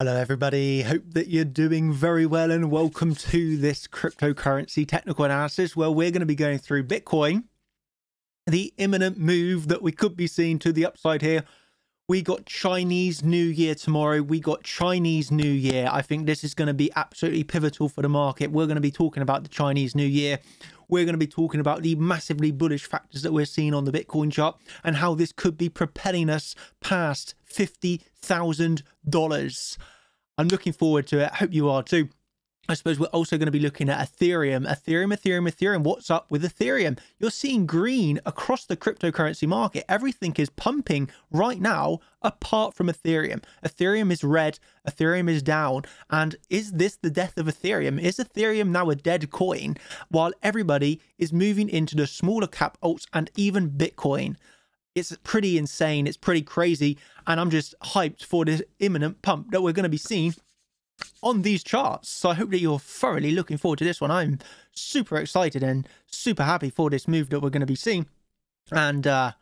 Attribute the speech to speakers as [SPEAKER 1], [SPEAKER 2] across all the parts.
[SPEAKER 1] Hello, everybody. Hope that you're doing very well and welcome to this cryptocurrency technical analysis where we're going to be going through Bitcoin, the imminent move that we could be seeing to the upside here. We got Chinese New Year tomorrow. We got Chinese New Year. I think this is going to be absolutely pivotal for the market. We're going to be talking about the Chinese New Year. We're going to be talking about the massively bullish factors that we're seeing on the Bitcoin chart and how this could be propelling us past $50,000. I'm looking forward to it. I hope you are too. I suppose we're also going to be looking at Ethereum. Ethereum, Ethereum, Ethereum. What's up with Ethereum? You're seeing green across the cryptocurrency market. Everything is pumping right now, apart from Ethereum. Ethereum is red, Ethereum is down. And is this the death of Ethereum? Is Ethereum now a dead coin while everybody is moving into the smaller cap alts and even Bitcoin? It's pretty insane. It's pretty crazy. And I'm just hyped for this imminent pump that we're going to be seeing on these charts. So I hope that you're thoroughly looking forward to this one. I'm super excited and super happy for this move that we're going to be seeing. And uh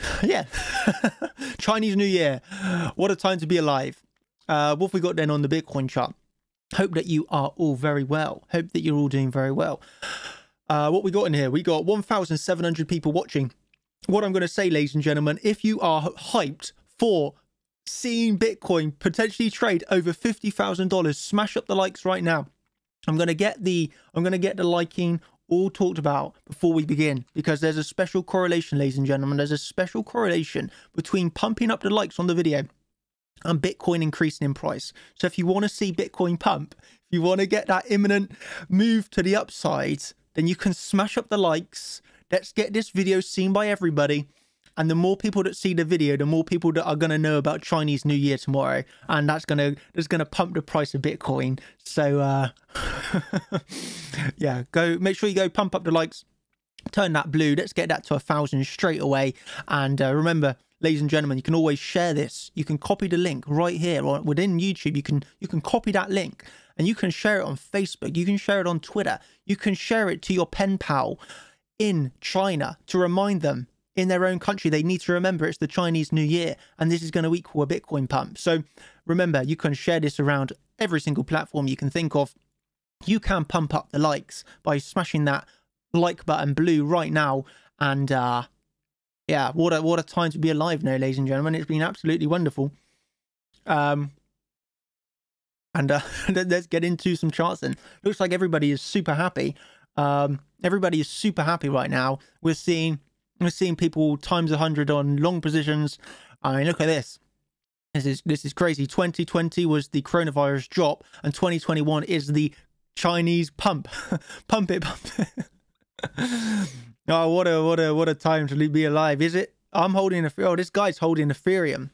[SPEAKER 1] yeah, Chinese New Year. What a time to be alive. Uh, what have we got then on the Bitcoin chart? Hope that you are all very well. Hope that you're all doing very well. Uh, what we got in here? We got 1,700 people watching what I'm going to say, ladies and gentlemen, if you are hyped for seeing Bitcoin potentially trade over $50,000, smash up the likes right now. I'm going to get the I'm going to get the liking all talked about before we begin because there's a special correlation, ladies and gentlemen. There's a special correlation between pumping up the likes on the video and Bitcoin increasing in price. So if you want to see Bitcoin pump, if you want to get that imminent move to the upside, then you can smash up the likes Let's get this video seen by everybody. And the more people that see the video, the more people that are gonna know about Chinese New Year tomorrow, and that's gonna that's gonna pump the price of Bitcoin. So uh, yeah, go make sure you go pump up the likes, turn that blue. Let's get that to a thousand straight away. And uh, remember, ladies and gentlemen, you can always share this. You can copy the link right here or within YouTube. You can you can copy that link and you can share it on Facebook. You can share it on Twitter. You can share it to your pen pal in China to remind them in their own country they need to remember it's the Chinese New Year and this is going to equal a Bitcoin pump. So remember, you can share this around every single platform you can think of. You can pump up the likes by smashing that like button blue right now. And uh, yeah, what a what a time to be alive now, ladies and gentlemen. It's been absolutely wonderful. Um, and uh, let's get into some charts then. Looks like everybody is super happy. Um, everybody is super happy right now. We're seeing we're seeing people times 100 on long positions. I mean, look at this. This is this is crazy. 2020 was the coronavirus drop, and 2021 is the Chinese pump. pump it, pump it. oh, what a what a what a time to be alive, is it? I'm holding a oh, this guy's holding Ethereum.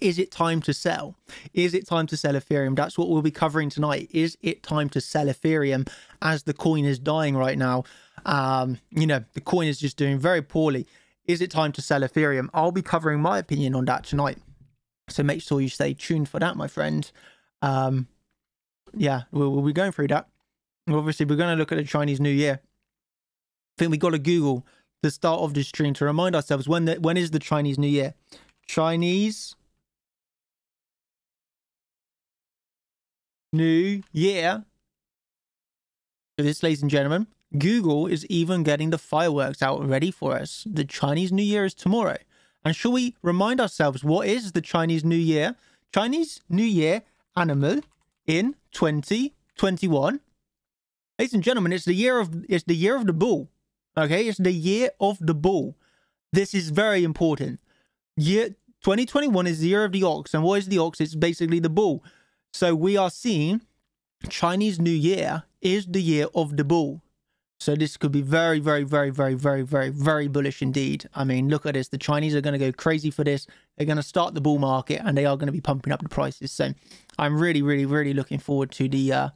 [SPEAKER 1] Is it time to sell? Is it time to sell Ethereum? That's what we'll be covering tonight. Is it time to sell Ethereum as the coin is dying right now? Um, you know, the coin is just doing very poorly. Is it time to sell Ethereum? I'll be covering my opinion on that tonight. So make sure you stay tuned for that, my friend. Um, yeah, we'll, we'll be going through that. Obviously, we're going to look at the Chinese New Year. I think we got to Google the start of this stream to remind ourselves when the, when is the Chinese New Year? Chinese New Year. So this, ladies and gentlemen, Google is even getting the fireworks out ready for us. The Chinese New Year is tomorrow. And shall we remind ourselves what is the Chinese New Year? Chinese New Year animal in 2021. Ladies and gentlemen, it's the year of it's the year of the bull. Okay, it's the year of the bull. This is very important. Year 2021 is the year of the ox, and what is the ox? It's basically the bull. So we are seeing Chinese New Year is the year of the bull. So this could be very, very, very, very, very, very, very bullish indeed. I mean, look at this. The Chinese are going to go crazy for this. They're going to start the bull market and they are going to be pumping up the prices. So I'm really, really, really looking forward to the uh,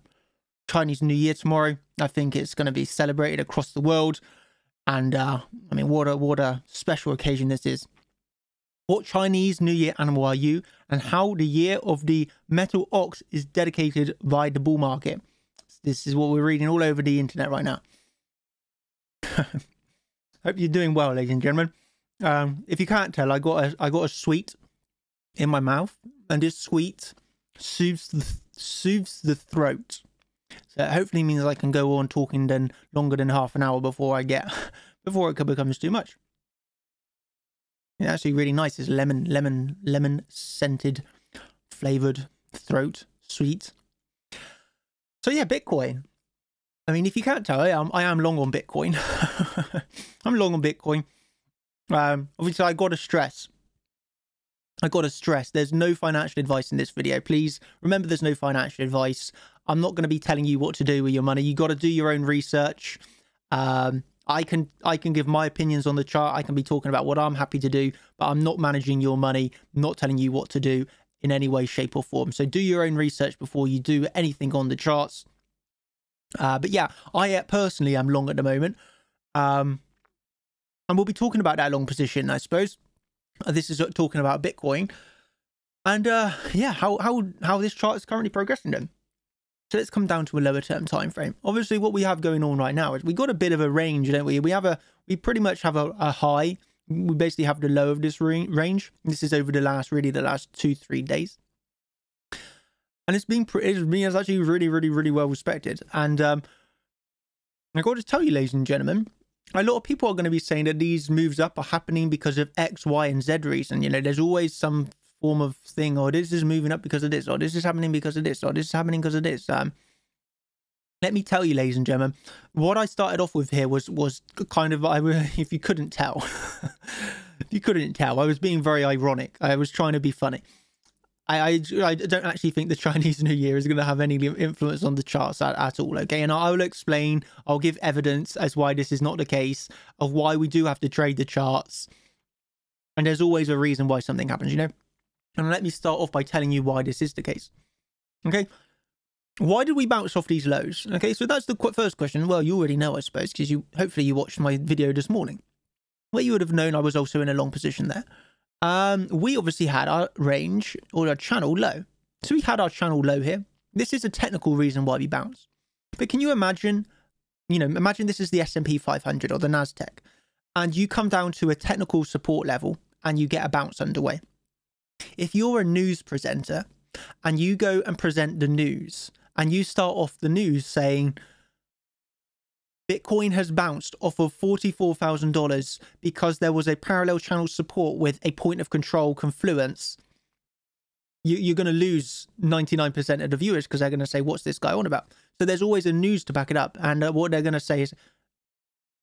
[SPEAKER 1] Chinese New Year tomorrow. I think it's going to be celebrated across the world. And uh, I mean, what a, what a special occasion this is. What Chinese New Year animal are you? And how the year of the metal ox is dedicated by the bull market. This is what we're reading all over the internet right now. Hope you're doing well, ladies and gentlemen. Um, if you can't tell, I got a I got a sweet in my mouth. and is sweet, soothes the, soothes the throat. So it hopefully means I can go on talking then longer than half an hour before I get before it becomes too much. It's actually really nice. It's lemon, lemon, lemon scented, flavored throat, sweet. So yeah, Bitcoin. I mean, if you can't tell, I am I am long on Bitcoin. I'm long on Bitcoin. Um, obviously, I got to stress. I got to stress. There's no financial advice in this video. Please remember, there's no financial advice. I'm not going to be telling you what to do with your money. You got to do your own research. Um, I can I can give my opinions on the chart. I can be talking about what I'm happy to do, but I'm not managing your money. not telling you what to do in any way, shape, or form. So do your own research before you do anything on the charts. Uh, but yeah, I uh, personally am long at the moment. Um, and we'll be talking about that long position, I suppose. Uh, this is uh, talking about Bitcoin. And uh, yeah, how, how, how this chart is currently progressing then. So let's come down to a lower term time frame. Obviously, what we have going on right now is we got a bit of a range, don't we? We have a we pretty much have a, a high. We basically have the low of this range. This is over the last really the last two three days, and it's been it's been it's actually really really really well respected. And um, I got to tell you, ladies and gentlemen, a lot of people are going to be saying that these moves up are happening because of X, Y, and Z reason. You know, there's always some form of thing, or this is moving up because of this, or this is happening because of this, or this is happening because of this. Um, let me tell you, ladies and gentlemen, what I started off with here was was kind of I if you couldn't tell, you couldn't tell, I was being very ironic. I was trying to be funny. I, I, I don't actually think the Chinese New Year is going to have any influence on the charts at, at all. Okay, and I will explain. I'll give evidence as why this is not the case of why we do have to trade the charts. And there's always a reason why something happens. You know. And let me start off by telling you why this is the case. Okay. Why did we bounce off these lows? Okay, so that's the first question. Well, you already know, I suppose, because you hopefully you watched my video this morning, where you would have known I was also in a long position there. Um, we obviously had our range or our channel low. So we had our channel low here. This is a technical reason why we bounced. But can you imagine, you know, imagine this is the S&P 500 or the NASDAQ, and you come down to a technical support level and you get a bounce underway. If you're a news presenter and you go and present the news and you start off the news saying, Bitcoin has bounced off of $44,000 because there was a parallel channel support with a point of control confluence. You, are going to lose 99% of the viewers because they're going to say, What's this guy on about? So there's always a news to back it up. And uh, what they're going to say is,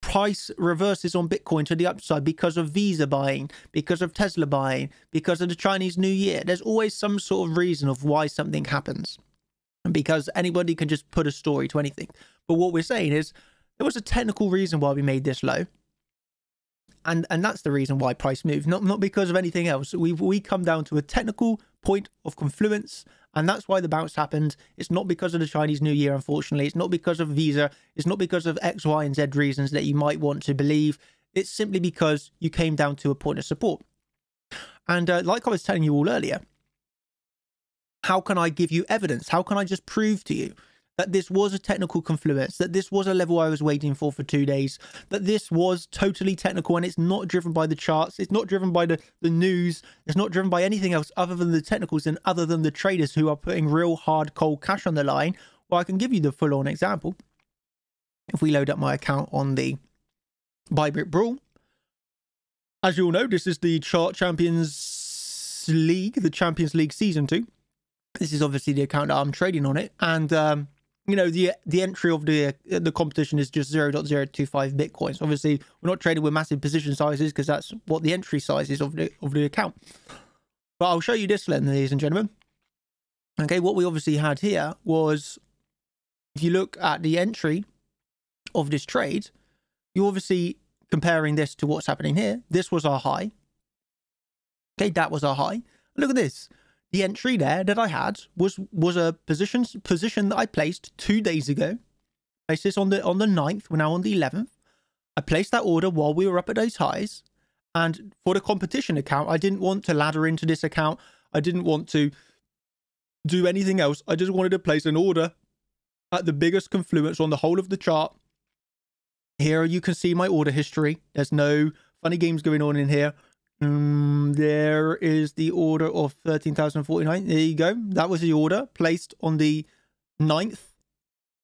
[SPEAKER 1] price reverses on Bitcoin to the upside because of Visa buying, because of Tesla buying, because of the Chinese New Year. There's always some sort of reason of why something happens. Because anybody can just put a story to anything. But what we're saying is there was a technical reason why we made this low. And and that's the reason why price moved, not not because of anything else. We've we come down to a technical point of confluence and that's why the bounce happened. It's not because of the Chinese New Year, unfortunately. It's not because of Visa. It's not because of X, Y, and Z reasons that you might want to believe. It's simply because you came down to a point of support. And uh, like I was telling you all earlier, how can I give you evidence? How can I just prove to you that this was a technical confluence, that this was a level I was waiting for for two days, that this was totally technical and it's not driven by the charts, it's not driven by the, the news, it's not driven by anything else other than the technicals and other than the traders who are putting real hard cold cash on the line. Well, I can give you the full on example. If we load up my account on the Bybit Brawl, as you all know, this is the Chart Champions League, the Champions League Season 2. This is obviously the account that I'm trading on it. And um, you know the the entry of the uh, the competition is just 0.025 bitcoins. Obviously we're not trading with massive position sizes because that's what the entry size is of the of the account. But i'll show you this ladies and gentlemen. Okay what we obviously had here was if you look at the entry of this trade you're obviously comparing this to what's happening here. This was our high. Okay that was our high. Look at this the entry there that I had was was a position position that I placed two days ago. Placed this on the on the 9th, we're now on the 11th. I placed that order while we were up at those highs. And for the competition account, I didn't want to ladder into this account. I didn't want to do anything else. I just wanted to place an order at the biggest confluence on the whole of the chart. Here you can see my order history. There's no funny games going on in here. Um, there is the order of 13,049. There you go. That was the order placed on the 9th.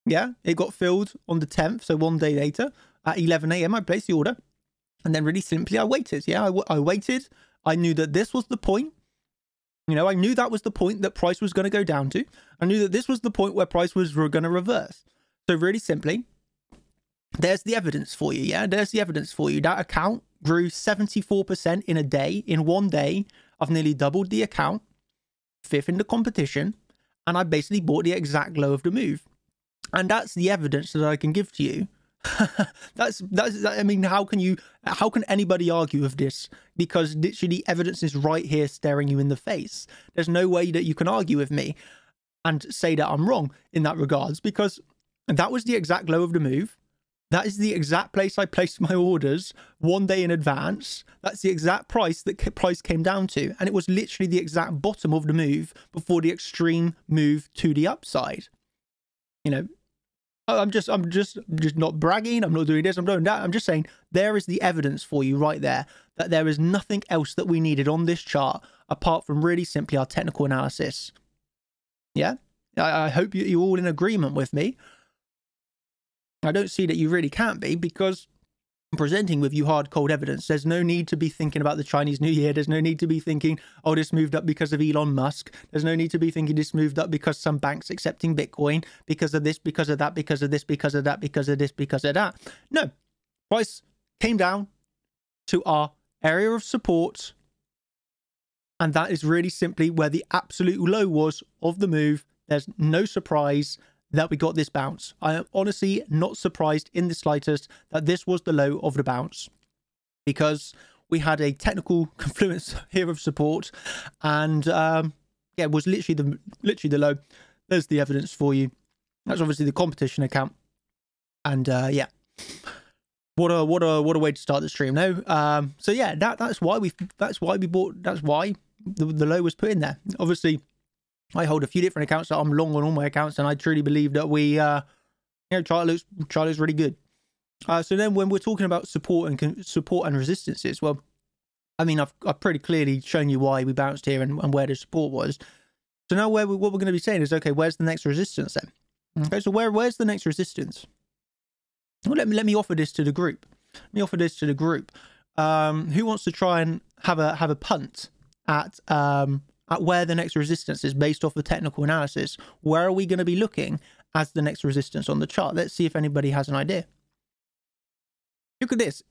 [SPEAKER 1] Yeah, it got filled on the 10th, so one day later at 11 a.m. I placed the order. And then really simply, I waited. Yeah, I, I waited. I knew that this was the point. You know, I knew that was the point that price was going to go down to. I knew that this was the point where price was going to reverse. So really simply, there's the evidence for you. Yeah, there's the evidence for you. That account grew 74% in a day. In one day, I've nearly doubled the account, fifth in the competition, and I basically bought the exact low of the move. And that's the evidence that I can give to you. that's that's I mean, how can you how can anybody argue with this? Because literally evidence is right here staring you in the face. There's no way that you can argue with me and say that I'm wrong in that regards because that was the exact low of the move. That is the exact place I placed my orders one day in advance. That's the exact price that price came down to. And it was literally the exact bottom of the move before the extreme move to the upside. You know, I'm just, I'm just, just not bragging. I'm not doing this. I'm doing that. I'm just saying there is the evidence for you right there that there is nothing else that we needed on this chart apart from really simply our technical analysis. Yeah. I, I hope you, you're all in agreement with me. I don't see that you really can't be because I'm presenting with you hard cold evidence. There's no need to be thinking about the Chinese New Year. There's no need to be thinking, oh, this moved up because of Elon Musk. There's no need to be thinking this moved up because some bank's accepting Bitcoin, because of this, because of that, because of this, because of that, because of this, because of that. No. Price came down to our area of support. And that is really simply where the absolute low was of the move. There's no surprise that we got this bounce. I am honestly not surprised in the slightest that this was the low of the bounce because we had a technical confluence here of support and um, yeah, it was literally the literally the low. There's the evidence for you. That's obviously the competition account. And uh, yeah. What a what a what a way to start the stream no um so yeah that that's why we that's why we bought that's why the, the low was put in there obviously I hold a few different accounts. So I'm long on all my accounts, and I truly believe that we, uh, you know, chart looks really good. Uh, so then, when we're talking about support and support and resistances, well, I mean, I've I've pretty clearly shown you why we bounced here and, and where the support was. So now, where we, what we're going to be saying is, okay, where's the next resistance then? Okay, so where where's the next resistance? Well, let me let me offer this to the group. Let me offer this to the group. Um, who wants to try and have a have a punt at um at where the next resistance is based off the technical analysis. Where are we going to be looking as the next resistance on the chart? Let's see if anybody has an idea. Look at this.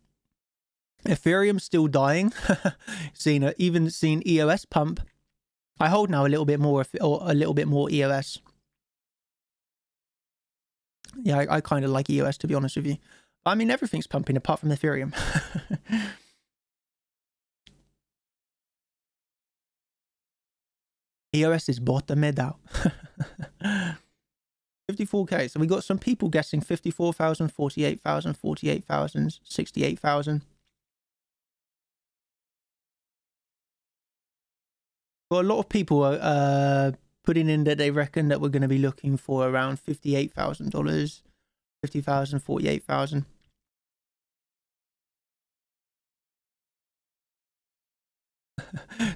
[SPEAKER 1] Ethereum still dying. seen a, even seen EOS pump. I hold now a little bit more or a little bit more EOS. Yeah, I, I kind of like EOS to be honest with you. I mean, everything's pumping apart from Ethereum. EOS is bottomed out. 54k. So we got some people guessing 54,000, 48,000, 48,000, 68,000. Well, a lot of people are uh, putting in that they reckon that we're going to be looking for around $58,000, 50,000, 48,000.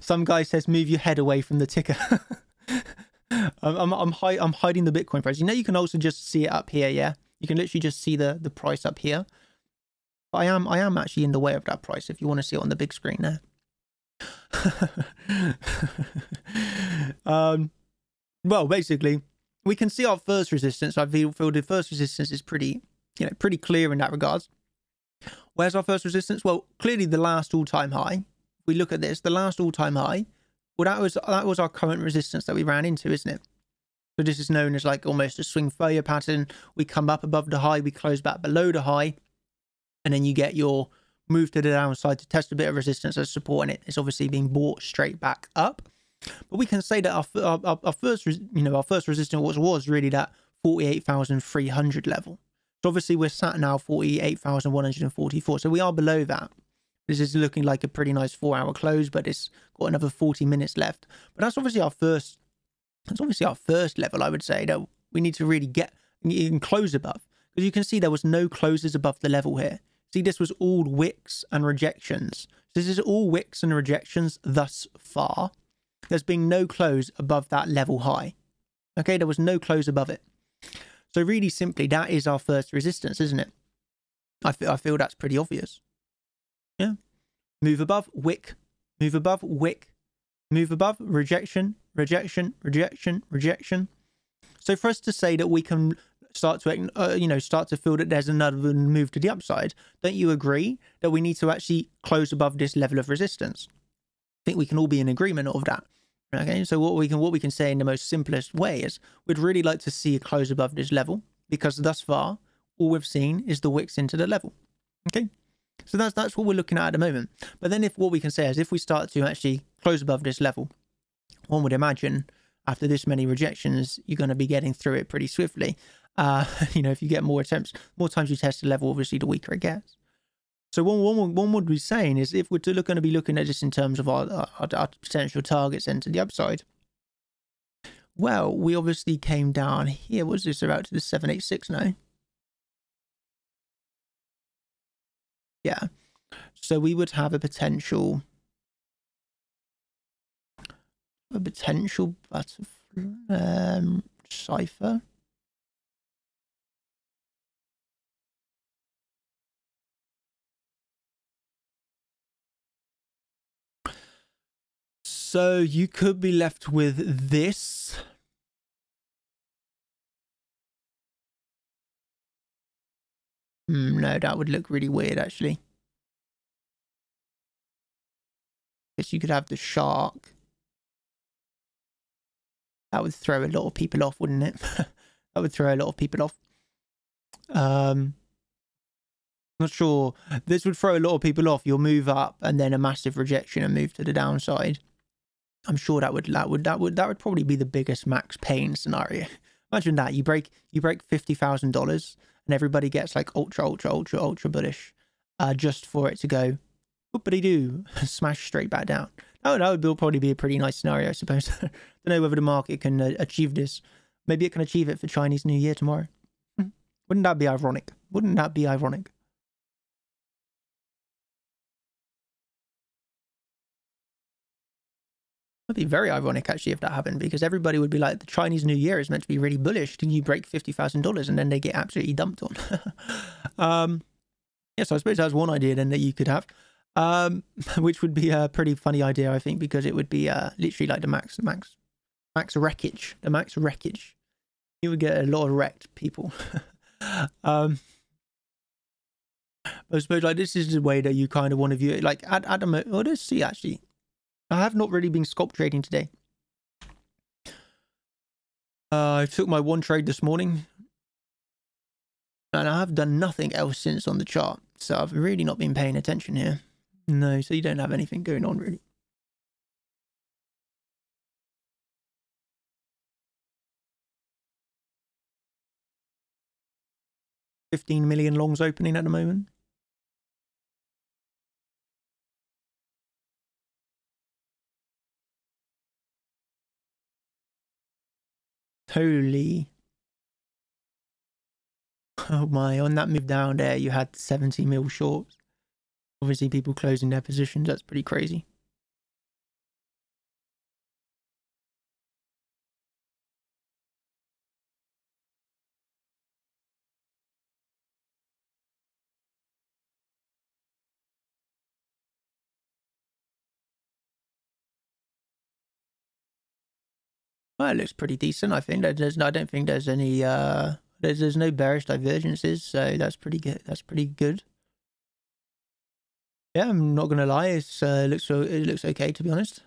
[SPEAKER 1] Some guy says, "Move your head away from the ticker." I'm I'm I'm, hi I'm hiding the Bitcoin price. You know, you can also just see it up here. Yeah, you can literally just see the the price up here. But I am I am actually in the way of that price. If you want to see it on the big screen there. um, well, basically, we can see our first resistance. I feel, feel the first resistance is pretty, you know, pretty clear in that regards. Where's our first resistance? Well, clearly the last all-time high we look at this, the last all-time high, well, that was that was our current resistance that we ran into, isn't it? So this is known as like almost a swing failure pattern. We come up above the high, we close back below the high, and then you get your move to the downside to test a bit of resistance as support, and it. it's obviously being bought straight back up. But we can say that our our, our first you know our first resistance was was really that forty eight thousand three hundred level. So obviously we're sat now forty eight thousand one hundred and forty four. So we are below that. This is looking like a pretty nice four hour close, but it's got another 40 minutes left. But that's obviously our first, that's obviously our first level, I would say, that we need to really get and close above. Because you can see there was no closes above the level here. See, this was all wicks and rejections. this is all wicks and rejections thus far. There's been no close above that level high. Okay, there was no close above it. So really simply, that is our first resistance, isn't it? I feel, I feel that's pretty obvious. Yeah. Move above, wick. Move above, wick. Move above, rejection, rejection, rejection, rejection. So for us to say that we can start to, uh, you know, start to feel that there's another move to the upside, don't you agree that we need to actually close above this level of resistance? I think we can all be in agreement of that. Okay, so what we can what we can say in the most simplest way is we'd really like to see a close above this level because thus far all we've seen is the wicks into the level. Okay, so that's that's what we're looking at at the moment. But then if what we can say is if we start to actually close above this level, one would imagine after this many rejections you're going to be getting through it pretty swiftly. Uh, you know, if you get more attempts, more times you test the level, obviously the weaker it gets. So one, one, one would be saying is if we're to look, going to be looking at this in terms of our, our, our potential targets and to the upside, well, we obviously came down here. What's this about to the 786 now? Yeah. So we would have a potential, a potential butterfly, um, cipher. So you could be left with this. Mm, no, that would look really weird, actually. Guess you could have the shark. That would throw a lot of people off, wouldn't it? that would throw a lot of people off. Um, not sure. This would throw a lot of people off. You'll move up and then a massive rejection and move to the downside. I'm sure that would that would that would that would probably be the biggest max pain scenario. Imagine that you break you break fifty thousand dollars and everybody gets like ultra ultra ultra ultra bullish, uh, just for it to go, whoopity doo, smash straight back down. Oh, that would probably be a pretty nice scenario, I suppose. Don't know whether the market can uh, achieve this. Maybe it can achieve it for Chinese New Year tomorrow. Hmm. Wouldn't that be ironic? Wouldn't that be ironic? It'd be very ironic actually if that happened because everybody would be like, the Chinese New Year is meant to be really bullish. Then you break fifty thousand dollars and then they get absolutely dumped on. um, yeah, so I suppose that's one idea then that you could have, um, which would be a pretty funny idea I think because it would be uh, literally like the max max max wreckage, the max wreckage. You would get a lot of wrecked people. um, I suppose like this is the way that you kind of want to view it. Like at at the moment, well, let's see actually. I have not really been scalp trading today. Uh, I took my one trade this morning. And I have done nothing else since on the chart. So I've really not been paying attention here. No, so you don't have anything going on really. Fifteen million longs opening at the moment. Holy. Oh my, on that move down there, you had 70 mil shorts. Obviously, people closing their positions. That's pretty crazy. Well, it looks pretty decent. I think there's I don't think there's any uh there's there's no bearish divergences, so that's pretty good. That's pretty good. Yeah, I'm not gonna lie. It's uh, looks it looks okay to be honest.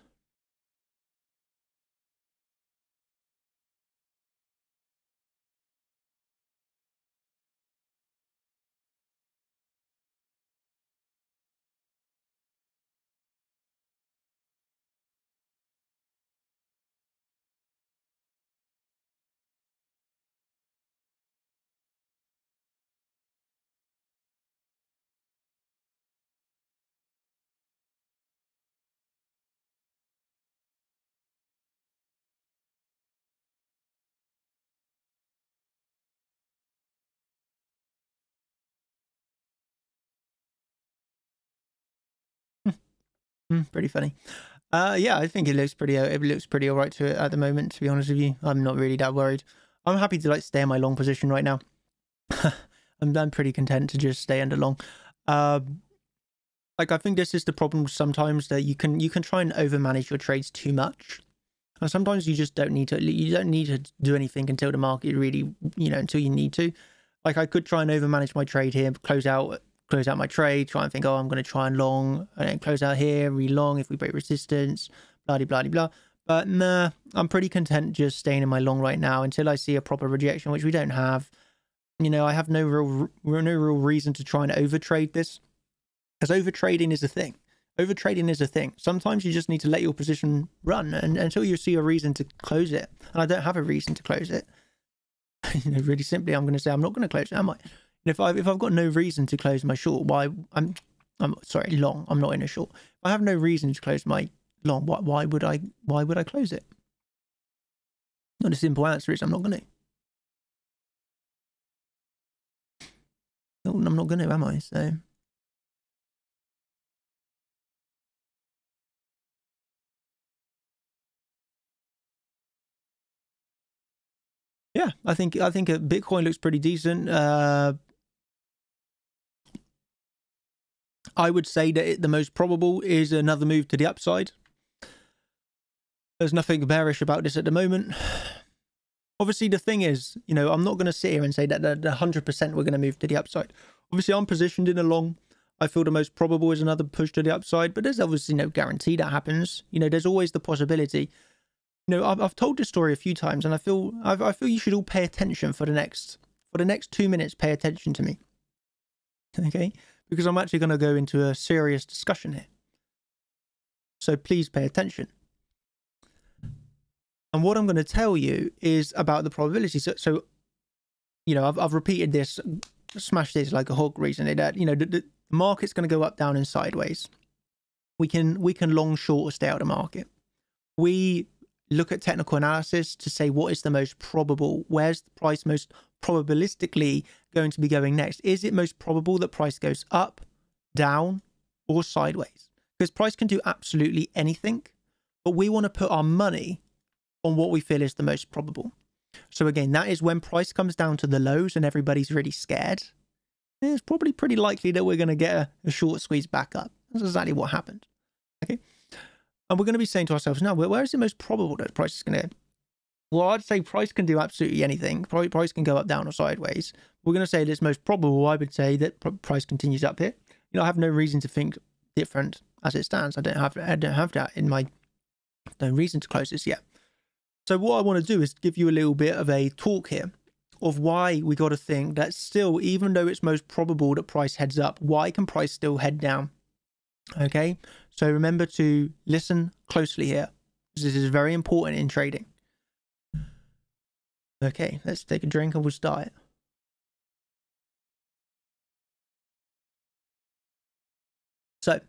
[SPEAKER 1] Hmm, pretty funny. Uh, yeah, I think it looks pretty. Uh, it looks pretty alright to it at the moment. To be honest with you, I'm not really that worried. I'm happy to like stay in my long position right now. I'm I'm pretty content to just stay under long. Um, like I think this is the problem sometimes that you can you can try and overmanage your trades too much. And sometimes you just don't need to you don't need to do anything until the market really you know until you need to. Like I could try and overmanage my trade here, close out close out my trade, try and think, oh, I'm going to try and long and then close out here, re long if we break resistance, blah blah blah blah. But nah, I'm pretty content just staying in my long right now until I see a proper rejection, which we don't have. You know, I have no real no real reason to try and overtrade this because overtrading is a thing. Overtrading is a thing. Sometimes you just need to let your position run and, until you see a reason to close it. And I don't have a reason to close it. you know, really simply, I'm going to say I'm not going to close it, am I? And if I if I've got no reason to close my short, why I'm I'm sorry long. I'm not in a short. I have no reason to close my long, why why would I why would I close it? Not a simple answer is I'm not going to. I'm not going to, am I? So. Yeah, I think I think Bitcoin looks pretty decent. Uh, I would say that it, the most probable is another move to the upside. There's nothing bearish about this at the moment. Obviously, the thing is, you know, I'm not going to sit here and say that the 100% we're going to move to the upside. Obviously, I'm positioned in a long. I feel the most probable is another push to the upside, but there's obviously no guarantee that happens. You know, there's always the possibility. You know, I've, I've told this story a few times, and I feel I've, I feel you should all pay attention for the next for the next two minutes. Pay attention to me, okay? Because I'm actually going to go into a serious discussion here. So please pay attention. And what I'm going to tell you is about the probability. So, so you know, I've, I've repeated this, smashed this like a hawk recently that, you know, the, the market's going to go up, down and sideways. We can, we can long, short or stay out of the market. We look at technical analysis to say what is the most probable, where's the price most probabilistically going to be going next? Is it most probable that price goes up, down, or sideways? Because price can do absolutely anything, but we want to put our money on what we feel is the most probable. So again, that is when price comes down to the lows and everybody's really scared. It's probably pretty likely that we're going to get a, a short squeeze back up. That's exactly what happened. Okay. And we're going to be saying to ourselves, now, where is it most probable that price is going to well, I'd say price can do absolutely anything. Price can go up, down, or sideways. We're going to say it's most probable. I would say that price continues up here. You know, I have no reason to think different as it stands. I don't have I don't have that in my no reason to close this yet. So what I want to do is give you a little bit of a talk here of why we got to think that still, even though it's most probable that price heads up, why can price still head down? Okay, so remember to listen closely here. This is very important in trading. Okay, let's take a drink and we'll start. So,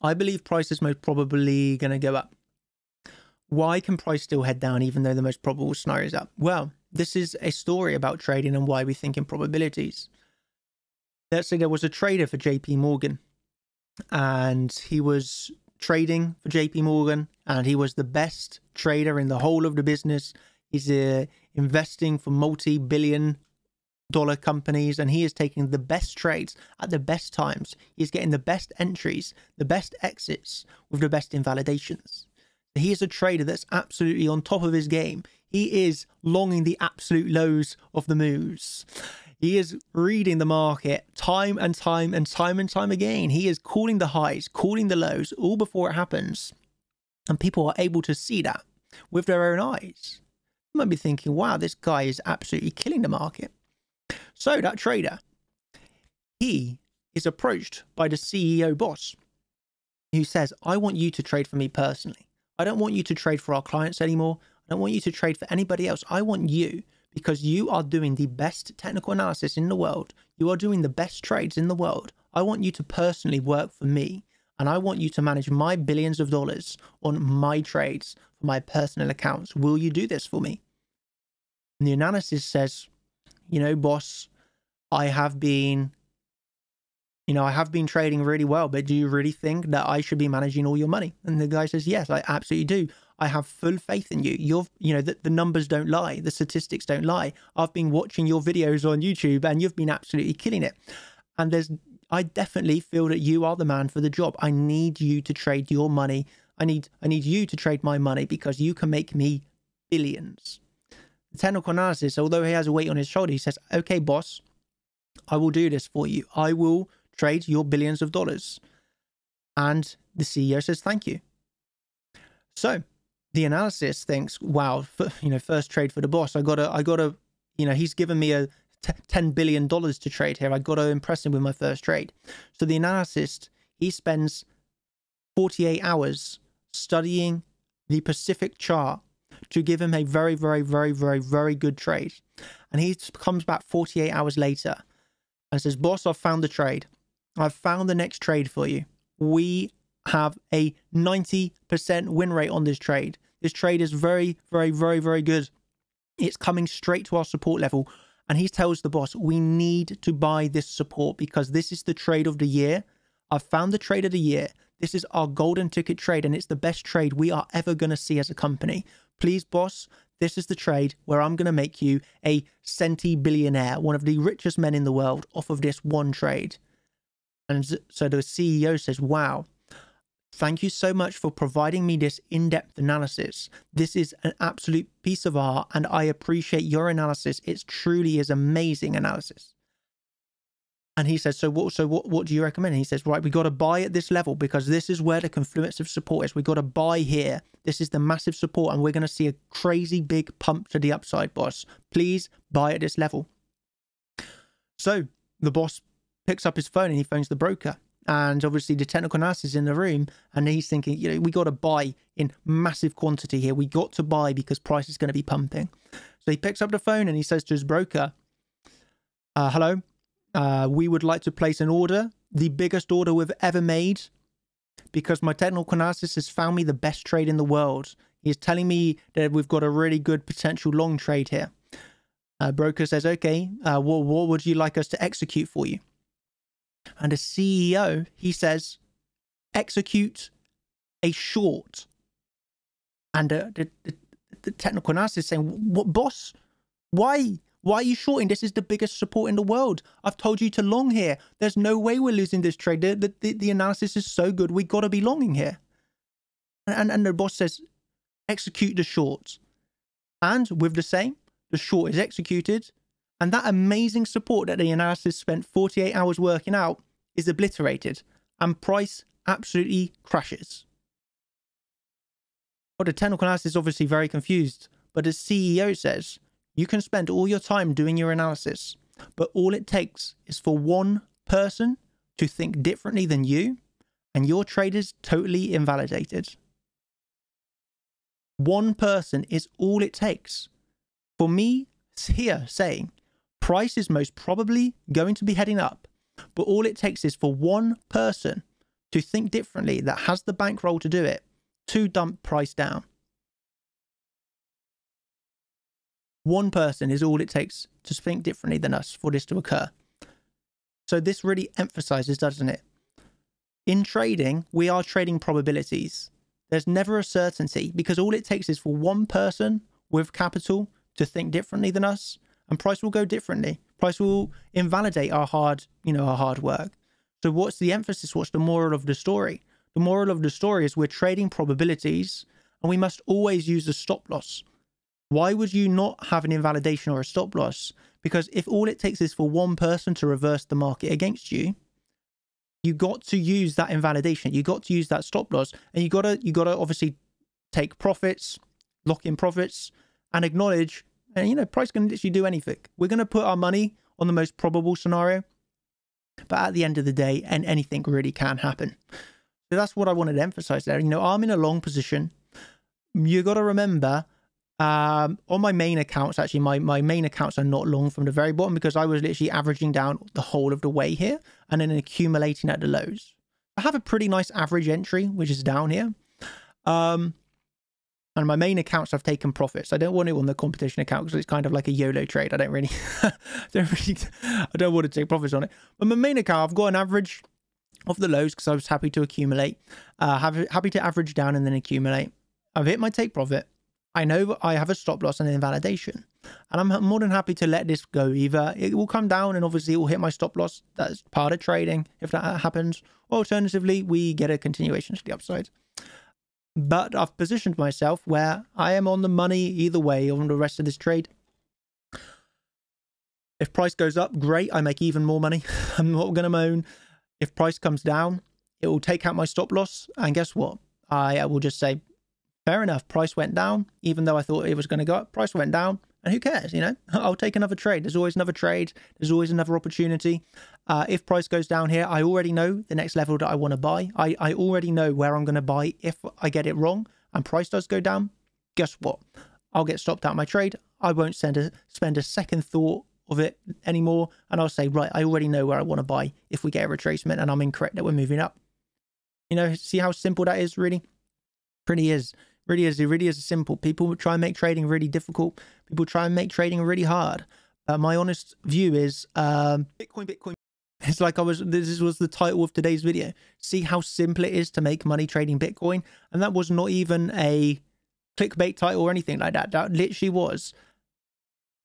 [SPEAKER 1] I believe price is most probably going to go up. Why can price still head down even though the most probable scenario is up? Well, this is a story about trading and why we think in probabilities. Let's say there was a trader for JP Morgan and he was trading for JP Morgan and he was the best trader in the whole of the business. He's uh, investing for multi billion dollar companies and he is taking the best trades at the best times. He's getting the best entries, the best exits with the best invalidations. He is a trader that's absolutely on top of his game. He is longing the absolute lows of the moves. He is reading the market time and time and time and time again. He is calling the highs, calling the lows, all before it happens. And people are able to see that with their own eyes. You might be thinking, wow, this guy is absolutely killing the market. So that trader, he is approached by the CEO boss who says, I want you to trade for me personally. I don't want you to trade for our clients anymore. I don't want you to trade for anybody else. I want you because you are doing the best technical analysis in the world. You are doing the best trades in the world. I want you to personally work for me and I want you to manage my billions of dollars on my trades for my personal accounts. Will you do this for me? And the analysis says, you know, boss, I have been you know, I have been trading really well, but do you really think that I should be managing all your money? And the guy says, yes, I absolutely do. I have full faith in you. You've, you know, the, the numbers don't lie. The statistics don't lie. I've been watching your videos on YouTube and you've been absolutely killing it. And there's, I definitely feel that you are the man for the job. I need you to trade your money. I need, I need you to trade my money because you can make me billions. Technical analysis, although he has a weight on his shoulder, he says, okay, boss, I will do this for you. I will trade your billions of dollars. And the CEO says, thank you. So the analysis thinks, wow, you know, first trade for the boss. I gotta, I gotta, you know, he's given me a $10 billion to trade here. I gotta impress him with my first trade. So the analyst, he spends 48 hours studying the Pacific chart to give him a very, very, very, very, very good trade. And he comes back 48 hours later and says, Boss, I've found the trade. I've found the next trade for you. We have a 90% win rate on this trade. This trade is very, very, very, very good. It's coming straight to our support level. And he tells the boss, we need to buy this support because this is the trade of the year. I've found the trade of the year. This is our golden ticket trade, and it's the best trade we are ever going to see as a company. Please, boss, this is the trade where I'm going to make you a centi billionaire, one of the richest men in the world, off of this one trade. And so the CEO says, Wow, thank you so much for providing me this in depth analysis. This is an absolute piece of art, and I appreciate your analysis. It truly is amazing analysis. And he says, so what, so what, what do you recommend? And he says, right, we got to buy at this level because this is where the confluence of support is. We got to buy here. This is the massive support and we're going to see a crazy big pump to the upside, boss. Please buy at this level. So the boss picks up his phone and he phones the broker. And obviously the technical analysis is in the room and he's thinking, you know, we got to buy in massive quantity here. We got to buy because price is going to be pumping. So he picks up the phone and he says to his broker, uh, hello, uh, we would like to place an order, the biggest order we've ever made, because my technical analysis has found me the best trade in the world. He's telling me that we've got a really good potential long trade here. Uh, broker says, okay, uh, what, what would you like us to execute for you? And the CEO, he says, execute a short. And uh, the, the, the technical analysis saying, what boss? Why? Why are you shorting? This is the biggest support in the world. I've told you to long here. There's no way we're losing this trade. The, the, the analysis is so good. We got to be longing here. And, and the boss says, execute the short. And with the same, the short is executed. And that amazing support that the analysis spent 48 hours working out is obliterated. And price absolutely crashes. Well, the technical analysis is obviously very confused. But the CEO says, you can spend all your time doing your analysis, but all it takes is for one person to think differently than you, and your trade is totally invalidated. One person is all it takes. For me, here saying price is most probably going to be heading up, but all it takes is for one person to think differently that has the bankroll to do it to dump price down. One person is all it takes to think differently than us for this to occur. So this really emphasizes, doesn't it? In trading, we are trading probabilities. There's never a certainty because all it takes is for one person with capital to think differently than us and price will go differently. Price will invalidate our hard, you know, our hard work. So what's the emphasis? What's the moral of the story? The moral of the story is we're trading probabilities and we must always use the stop loss. Why would you not have an invalidation or a stop loss? Because if all it takes is for one person to reverse the market against you, you got to use that invalidation. You got to use that stop loss, and you gotta you gotta obviously take profits, lock in profits, and acknowledge. And you know, price can literally do anything. We're gonna put our money on the most probable scenario, but at the end of the day, and anything really can happen. So that's what I wanted to emphasize there. You know, I'm in a long position. You got to remember um, on my main accounts, actually, my, my main accounts are not long from the very bottom because I was literally averaging down the whole of the way here and then accumulating at the lows. I have a pretty nice average entry, which is down here. Um, And my main accounts I've taken profits. I don't want it on the competition account because it's kind of like a YOLO trade. I don't really, I don't really, I don't want to take profits on it. But my main account, I've got an average of the lows because I was happy to accumulate. Uh, have, happy to average down and then accumulate. I've hit my take profit. I know I have a stop loss and an invalidation. And I'm more than happy to let this go. Either it will come down and obviously it will hit my stop loss. That's part of trading if that happens. Or alternatively, we get a continuation to the upside. But I've positioned myself where I am on the money either way on the rest of this trade. If price goes up, great. I make even more money. I'm not going to moan. If price comes down, it will take out my stop loss. And guess what? I will just say, fair enough. Price went down, even though I thought it was going to go up. Price went down. And who cares? You know, I'll take another trade. There's always another trade. There's always another opportunity. Uh, if price goes down here, I already know the next level that I want to buy. I, I already know where I'm going to buy if I get it wrong and price does go down. Guess what? I'll get stopped out my trade. I won't send a, spend a second thought of it anymore. And I'll say, right, I already know where I want to buy if we get a retracement and I'm incorrect that we're moving up. You know, see how simple that is, really? Pretty is. Really is. It really is simple. People try and make trading really difficult. People try and make trading really hard. Uh, my honest view is um, Bitcoin, Bitcoin. It's like I was, this was the title of today's video. See how simple it is to make money trading Bitcoin. And that was not even a clickbait title or anything like that. That literally was.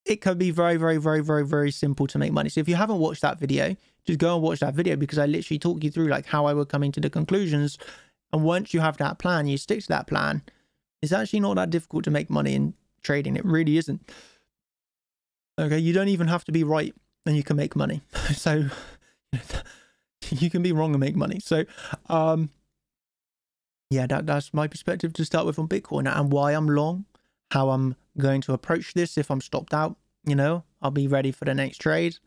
[SPEAKER 1] It can be very, very, very, very, very simple to make money. So if you haven't watched that video, just go and watch that video because I literally talk you through like how I would come into the conclusions. And once you have that plan, you stick to that plan it's actually not that difficult to make money in trading. It really isn't. Okay, you don't even have to be right and you can make money. so you can be wrong and make money. So um yeah, that, that's my perspective to start with on Bitcoin and why I'm long, how I'm going to approach this if I'm stopped out. You know, I'll be ready for the next trade.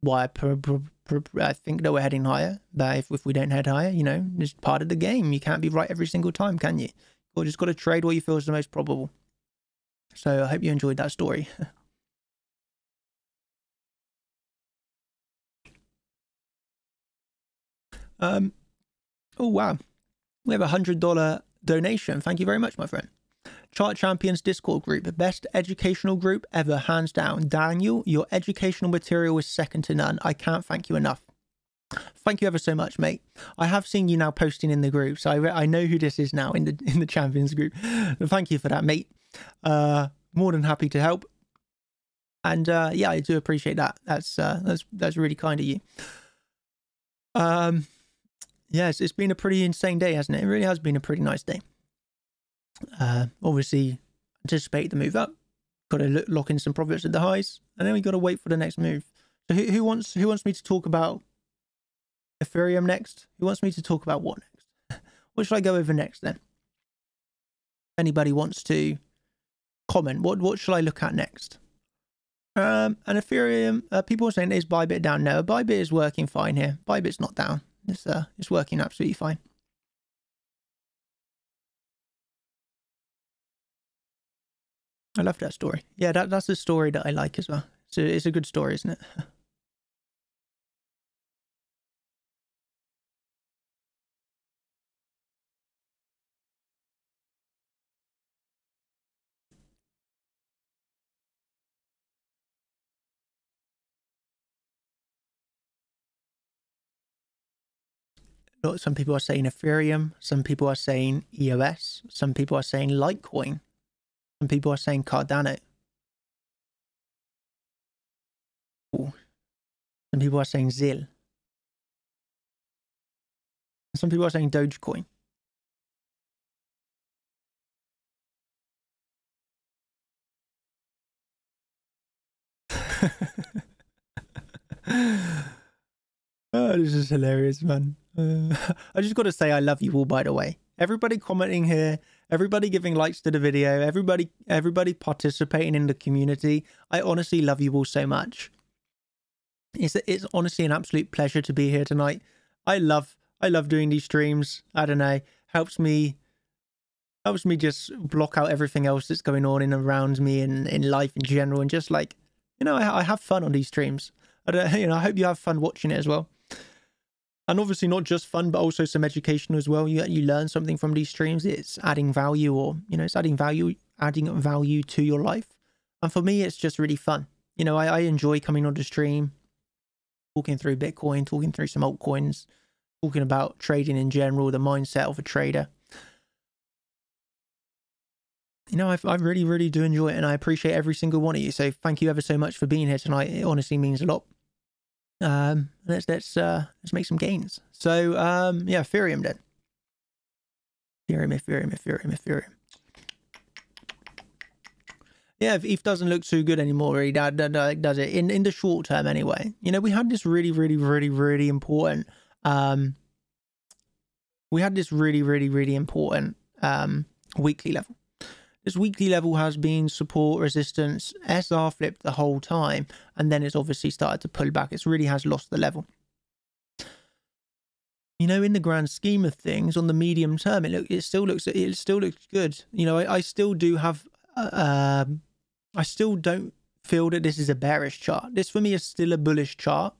[SPEAKER 1] Why I, think that we're heading higher, but if, if we don't head higher, you know, it's part of the game. You can't be right every single time, can you? Or just got to trade what you feel is the most probable. So I hope you enjoyed that story. um, oh wow, we have a hundred dollar donation. Thank you very much, my friend. Chart Champions Discord group, the best educational group ever, hands down. Daniel, your educational material is second to none. I can't thank you enough. Thank you ever so much, mate. I have seen you now posting in the group, so I, I know who this is now in the in the champions group. Thank you for that, mate. Uh, more than happy to help. And uh, yeah, I do appreciate that. That's uh, that's that's really kind of you. Um, yes, it's been a pretty insane day, hasn't it? It really has been a pretty nice day. Uh, obviously, anticipate the move up. Got to lock in some profits at the highs, and then we got to wait for the next move. So who, who wants who wants me to talk about Ethereum next? Who wants me to talk about what next? what should I go over next then? Anybody wants to comment? What what should I look at next? Um, and Ethereum, uh, people are saying is Bybit down? No, Bybit is working fine here. Bybit's not down. It's uh, it's working absolutely fine. I love that story. Yeah, that that's a story that I like as well. So it's a good story, isn't it? some people are saying Ethereum, some people are saying EOS, some people are saying Litecoin, some people are saying Cardano. Ooh. Some people are saying ZIL. Some people are saying Dogecoin. oh, this is hilarious, man. Uh, I just got to say I love you all, by the way. Everybody commenting here, everybody giving likes to the video, everybody everybody participating in the community. I honestly love you all so much. It's it's honestly an absolute pleasure to be here tonight. I love I love doing these streams. I don't know, helps me helps me just block out everything else that's going on in around me and in life in general, and just like you know, I, I have fun on these streams. I don't, you know, I hope you have fun watching it as well. And obviously not just fun, but also some education as well. You you learn something from these streams. It's adding value, or you know, it's adding value, adding value to your life. And for me, it's just really fun. You know, I, I enjoy coming on the stream, talking through Bitcoin, talking through some altcoins, talking about trading in general, the mindset of a trader. You know, I, I really, really do enjoy it, and I appreciate every single one of you. So thank you ever so much for being here tonight. It honestly means a lot. Um, let's let's uh let's make some gains. So um, yeah, Ethereum then. Ethereum, Ethereum, Ethereum, Ethereum. Yeah, if ETH doesn't look too good anymore, really, does it in in the short term anyway. You know, we had this really, really, really, really important. Um, we had this really, really, really important um weekly level. This weekly level has been support resistance SR flipped the whole time, and then it's obviously started to pull back. It really has lost the level. You know, in the grand scheme of things, on the medium term, it look it still looks it still looks good. You know, I, I still do have, uh, um, I still don't feel that this is a bearish chart. This for me is still a bullish chart,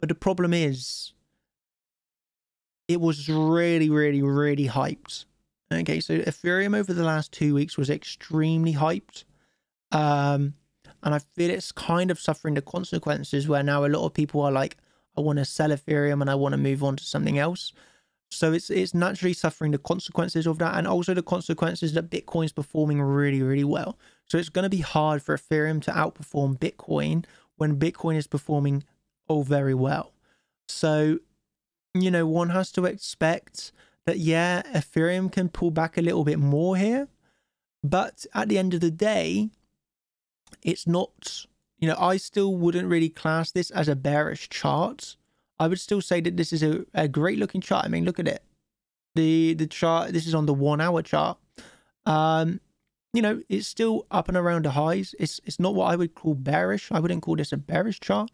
[SPEAKER 1] but the problem is, it was really, really, really hyped Okay, so Ethereum over the last two weeks was extremely hyped. Um, and I feel it's kind of suffering the consequences where now a lot of people are like, I want to sell Ethereum and I want to move on to something else. So it's it's naturally suffering the consequences of that, and also the consequences that Bitcoin's performing really, really well. So it's going to be hard for Ethereum to outperform Bitcoin when Bitcoin is performing all very well. So, you know, one has to expect that yeah, Ethereum can pull back a little bit more here, but at the end of the day, it's not, you know, I still wouldn't really class this as a bearish chart. I would still say that this is a, a great looking chart. I mean, look at it. The the chart, this is on the one hour chart. Um, you know, it's still up and around the highs. It's it's not what I would call bearish. I wouldn't call this a bearish chart.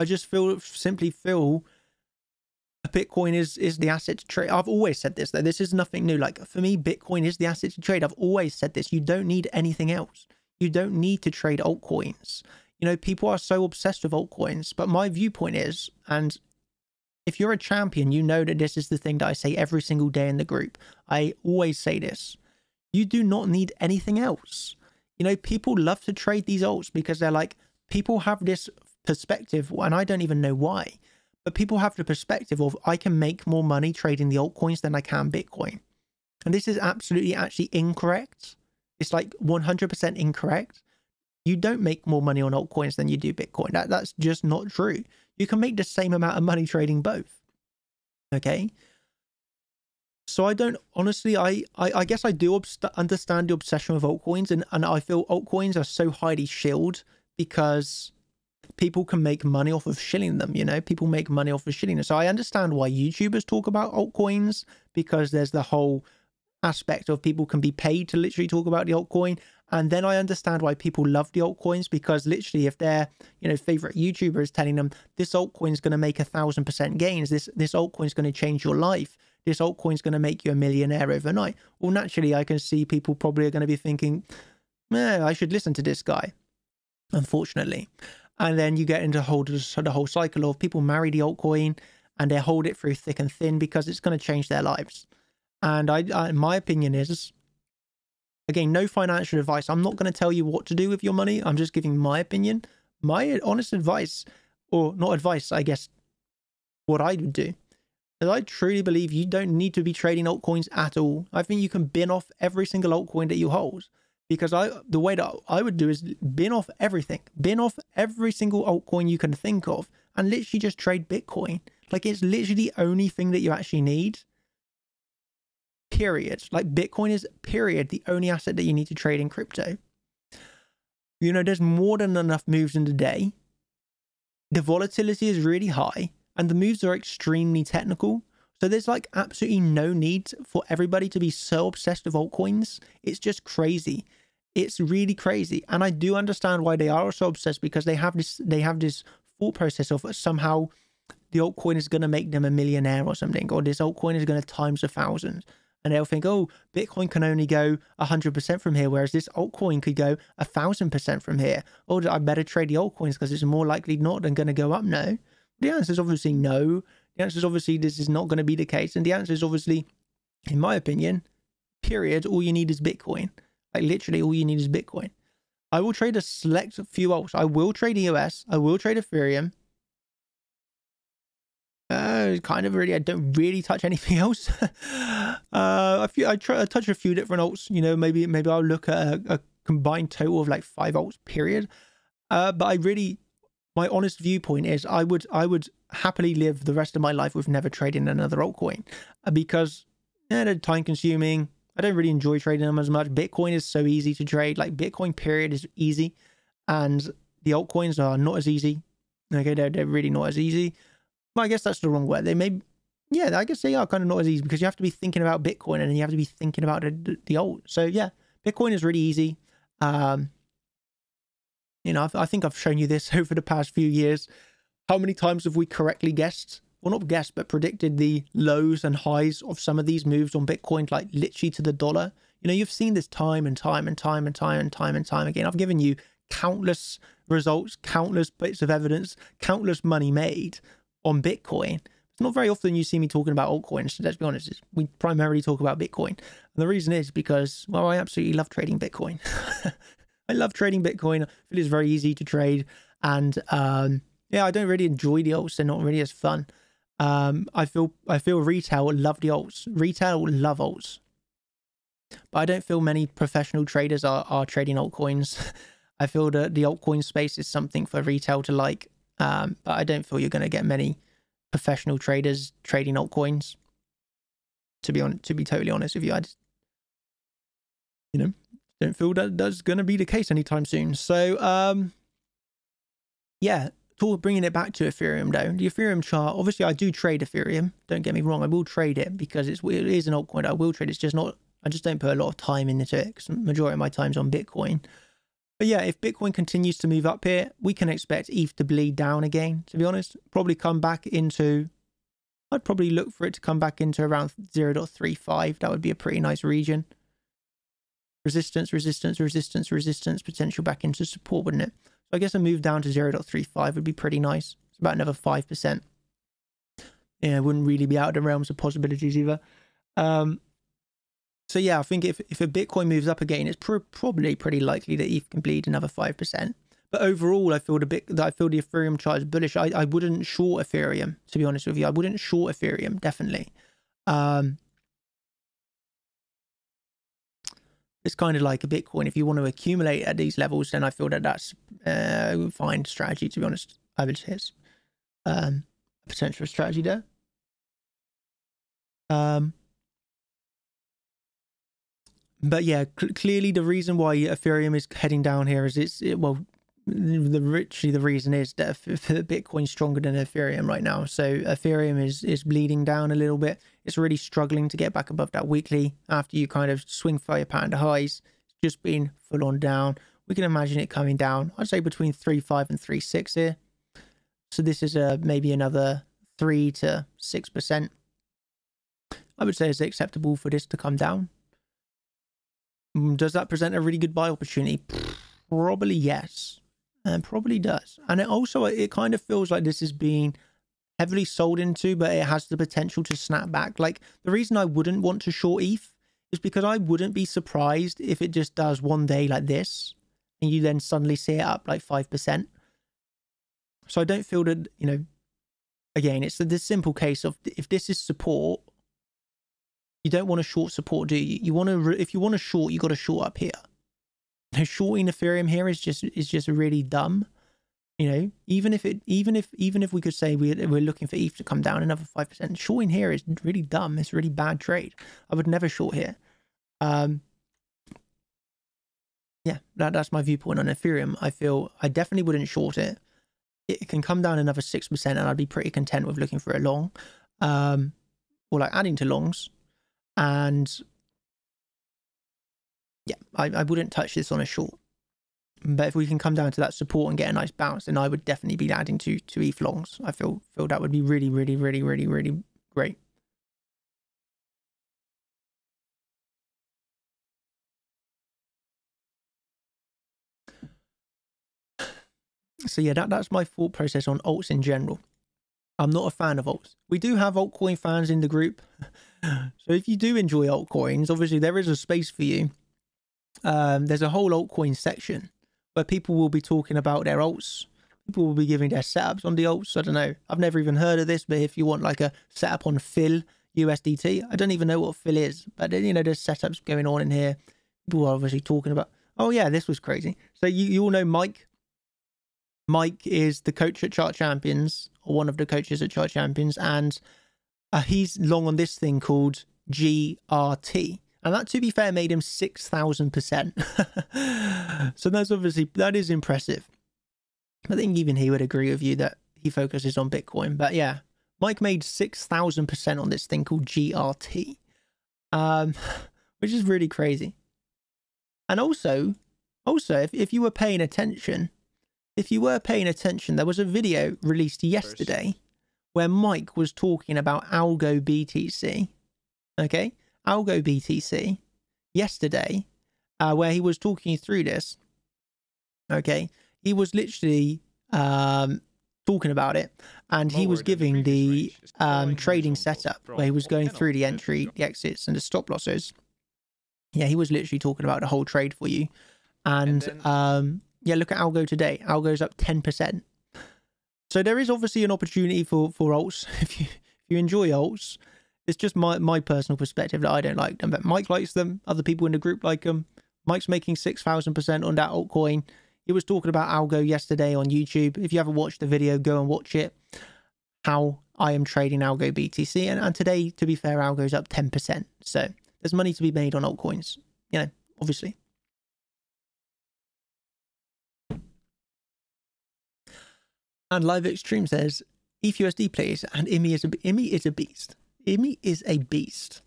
[SPEAKER 1] I just feel simply feel Bitcoin is is the asset to trade. I've always said this though. This is nothing new. Like for me, Bitcoin is the asset to trade. I've always said this. You don't need anything else. You don't need to trade altcoins. You know, people are so obsessed with altcoins, but my viewpoint is, and if you're a champion, you know that this is the thing that I say every single day in the group. I always say this. You do not need anything else. You know, people love to trade these alts because they're like, people have this perspective, and I don't even know why but people have the perspective of I can make more money trading the altcoins than I can Bitcoin. And this is absolutely actually incorrect. It's like 100% incorrect. You don't make more money on altcoins than you do Bitcoin. That, that's just not true. You can make the same amount of money trading both. Okay. So I don't honestly, I, I, I guess I do understand the obsession with altcoins and, and I feel altcoins are so highly shilled because people can make money off of shilling them. You know, people make money off of shilling. So I understand why YouTubers talk about altcoins because there's the whole aspect of people can be paid to literally talk about the altcoin. And then I understand why people love the altcoins because literally, if their you know favorite YouTuber is telling them this altcoin is going to make a thousand percent gains, this this altcoin is going to change your life, this altcoin is going to make you a millionaire overnight. Well, naturally, I can see people probably are going to be thinking, "Man, I should listen to this guy." Unfortunately, and then you get into the whole cycle of people marry the altcoin and they hold it through thick and thin because it's going to change their lives. And I, I, my opinion is, again, no financial advice. I'm not going to tell you what to do with your money. I'm just giving my opinion. My honest advice, or not advice, I guess, what I would do. Is I truly believe you don't need to be trading altcoins at all. I think you can bin off every single altcoin that you hold because I the way that I would do is bin off everything, bin off every single altcoin you can think of, and literally just trade Bitcoin. Like it's literally the only thing that you actually need. Period. Like Bitcoin is period the only asset that you need to trade in crypto. You know, there's more than enough moves in the day. The volatility is really high, and the moves are extremely technical. So there's like absolutely no need for everybody to be so obsessed with altcoins. It's just crazy. It's really crazy. And I do understand why they are so obsessed because they have this they have this thought process of somehow the altcoin is going to make them a millionaire or something, or this altcoin is going to times a thousand. And they'll think, oh, Bitcoin can only go 100% from here, whereas this altcoin could go a 1000% from here. Or I better trade the altcoins because it's more likely not than going to go up. No. The answer is obviously no. The answer is obviously this is not going to be the case. And the answer is obviously, in my opinion, period, all you need is Bitcoin. Like literally all you need is Bitcoin. I will trade a select few alts. I will trade EOS. I will trade Ethereum. Uh, kind of really. I don't really touch anything else. uh, a few. I try. I touch a few different alts. You know, maybe maybe I'll look at a, a combined total of like five alts. Period. Uh, but I really, my honest viewpoint is, I would I would happily live the rest of my life with never trading another altcoin, uh, because yeah, they're time consuming. I don't really enjoy trading them as much. Bitcoin is so easy to trade. Like Bitcoin period is easy, and the altcoins are not as easy. Okay, they're they're really not as easy. Well, I guess that's the wrong word. They may, yeah, I guess they are kind of not as easy because you have to be thinking about Bitcoin and then you have to be thinking about the, the alt. So yeah, Bitcoin is really easy. Um, you know, I've, I think I've shown you this over the past few years. How many times have we correctly guessed, well, not guessed, but predicted the lows and highs of some of these moves on Bitcoin, like literally to the dollar? You know, you've seen this time and time and time and time and time and time again. I've given you countless results, countless bits of evidence, countless money made on Bitcoin. It's not very often you see me talking about altcoins. Let's be honest, we primarily talk about Bitcoin. And the reason is because, well, I absolutely love trading Bitcoin. I love trading Bitcoin. I feel it's very easy to trade. And um, yeah, I don't really enjoy the alts. They're not really as fun. Um, I feel I feel retail love the alts. Retail love alts. But I don't feel many professional traders are, are trading altcoins. I feel that the altcoin space is something for retail to like. Um, but I don't feel you're going to get many professional traders trading altcoins. To be on, to be totally honest with you, I just, you know, don't feel that that's going to be the case anytime soon. So, um, yeah, bringing it back to Ethereum though, the Ethereum chart, obviously I do trade Ethereum. Don't get me wrong, I will trade it because it's it is an altcoin. I will trade. It's just not. I just don't put a lot of time into it because majority of my time's on Bitcoin. But yeah, if Bitcoin continues to move up here, we can expect ETH to bleed down again, to be honest. Probably come back into, I'd probably look for it to come back into around 0.35. That would be a pretty nice region. Resistance, resistance, resistance, resistance, potential back into support, wouldn't it? So I guess a move down to 0.35 would be pretty nice. It's about another 5%. Yeah, it wouldn't really be out of the realms of possibilities either. Um, so yeah, I think if, if a Bitcoin moves up again, it's pr probably pretty likely that ETH can bleed another 5%. But overall, I feel the bit that I feel the Ethereum chart is bullish. I, I wouldn't short Ethereum, to be honest with you. I wouldn't short Ethereum, definitely. Um, it's kind of like a Bitcoin. If you want to accumulate at these levels, then I feel that that's uh, a fine strategy, to be honest. I would say it's um, a potential strategy there. Um, but yeah, cl- clearly the reason why Ethereum is heading down here is it's it, well, the richly the reason is that Bitcoin's stronger than Ethereum right now. So Ethereum is is bleeding down a little bit. It's really struggling to get back above that weekly after you kind of swing failure pattern to highs. It's just been full on down. We can imagine it coming down. I'd say between three five and three six here. So this is a maybe another three to six percent. I would say it's acceptable for this to come down. Mm, does that present a really good buy opportunity? Probably yes. And probably does. And it also, it kind of feels like this is being heavily sold into, but it has the potential to snap back. Like the reason I wouldn't want to short ETH is because I wouldn't be surprised if it just does one day like this and you then suddenly see it up like 5%. So I don't feel that, you know, again, it's the, the simple case of if this is support, you don't want to short support, do you? You want to, if you want to short, you got to short up here. Shorting Ethereum here is just is just really dumb. You know, even if it, even if, even if we could say we're, we're looking for ETH to come down another 5%, shorting here is really dumb. It's a really bad trade. I would never short here. Um, yeah, that, that's my viewpoint on Ethereum. I feel I definitely wouldn't short it. It can come down another 6% and I'd be pretty content with looking for a long. Um, or like adding to longs. And yeah, I, I wouldn't touch this on a short. But if we can come down to that support and get a nice bounce, then I would definitely be adding to to ETH longs. I feel feel that would be really, really, really, really, really great. So yeah, that, that's my thought process on alts in general. I'm not a fan of alts. We do have altcoin fans in the group. so if you do enjoy altcoins, obviously there is a space for you. Um, there's a whole altcoin section where people will be talking about their alts. People will be giving their setups on the alts. I don't know. I've never even heard of this, but if you want like a setup on FIL USDT, I don't even know what FIL is, but you know, there's setups going on in here. People are obviously talking about, oh yeah, this was crazy. So you, you all know Mike. Mike is the coach at Chart Champions, or one of the coaches at Chart Champions, and uh, he's long on this thing called GRT. And that, to be fair, made him 6,000%. so that's obviously, that is impressive. I think even he would agree with you that he focuses on Bitcoin. But yeah, Mike made 6,000% on this thing called GRT, um, which is really crazy. And also, also, if, if you were paying attention, if you were paying attention, there was a video released yesterday where Mike was talking about Algo BTC. Okay, Algo BTC yesterday, uh, where he was talking you through this. Okay, he was literally um, talking about it, and he was giving the um, trading setup where he was going through the entry, the exits, and the stop losses. Yeah, he was literally talking about the whole trade for you, and um, yeah, look at Algo today. Algo's up ten percent. So there is obviously an opportunity for for alts if you if you enjoy alts it's just my my personal perspective that I don't like them, but Mike likes them. Other people in the group like them. Mike's making six thousand percent on that altcoin. He was talking about Algo yesterday on YouTube. If you haven't watched the video, go and watch it. How I am trading Algo BTC, and, and today, to be fair, Algo's up ten percent. So there's money to be made on altcoins. You know, obviously. And Live Extreme says ETHUSD plays and Imi is a Imi is a beast. Imi is a beast.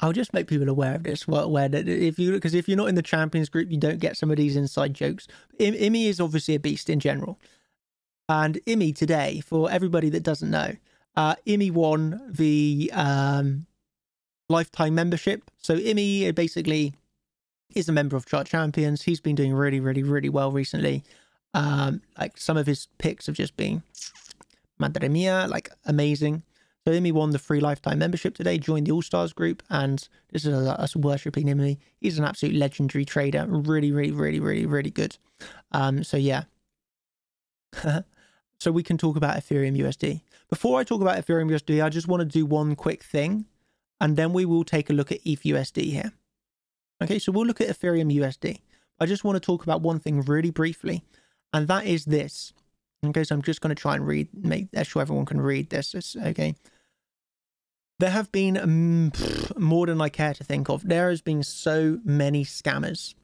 [SPEAKER 1] I'll just make people aware of this. Where if you because if you're not in the champions group, you don't get some of these inside jokes. Imi is obviously a beast in general, and Imi today, for everybody that doesn't know, uh, Imi won the um, lifetime membership. So Imi basically is a member of Chart Champions. He's been doing really, really, really well recently. Um, like some of his picks have just been madre mia, like amazing. So Imi won the free lifetime membership today, joined the All Stars group, and this is us worshipping Imi. He's an absolute legendary trader, really, really, really, really, really good. Um, so yeah. so we can talk about Ethereum USD. Before I talk about Ethereum USD, I just want to do one quick thing, and then we will take a look at ETH USD here. Okay, so we'll look at Ethereum USD. I just want to talk about one thing really briefly, and that is this. Okay, so I'm just going to try and read, make sure everyone can read this. It's, okay. There have been um, more than I care to think of. There has been so many scammers.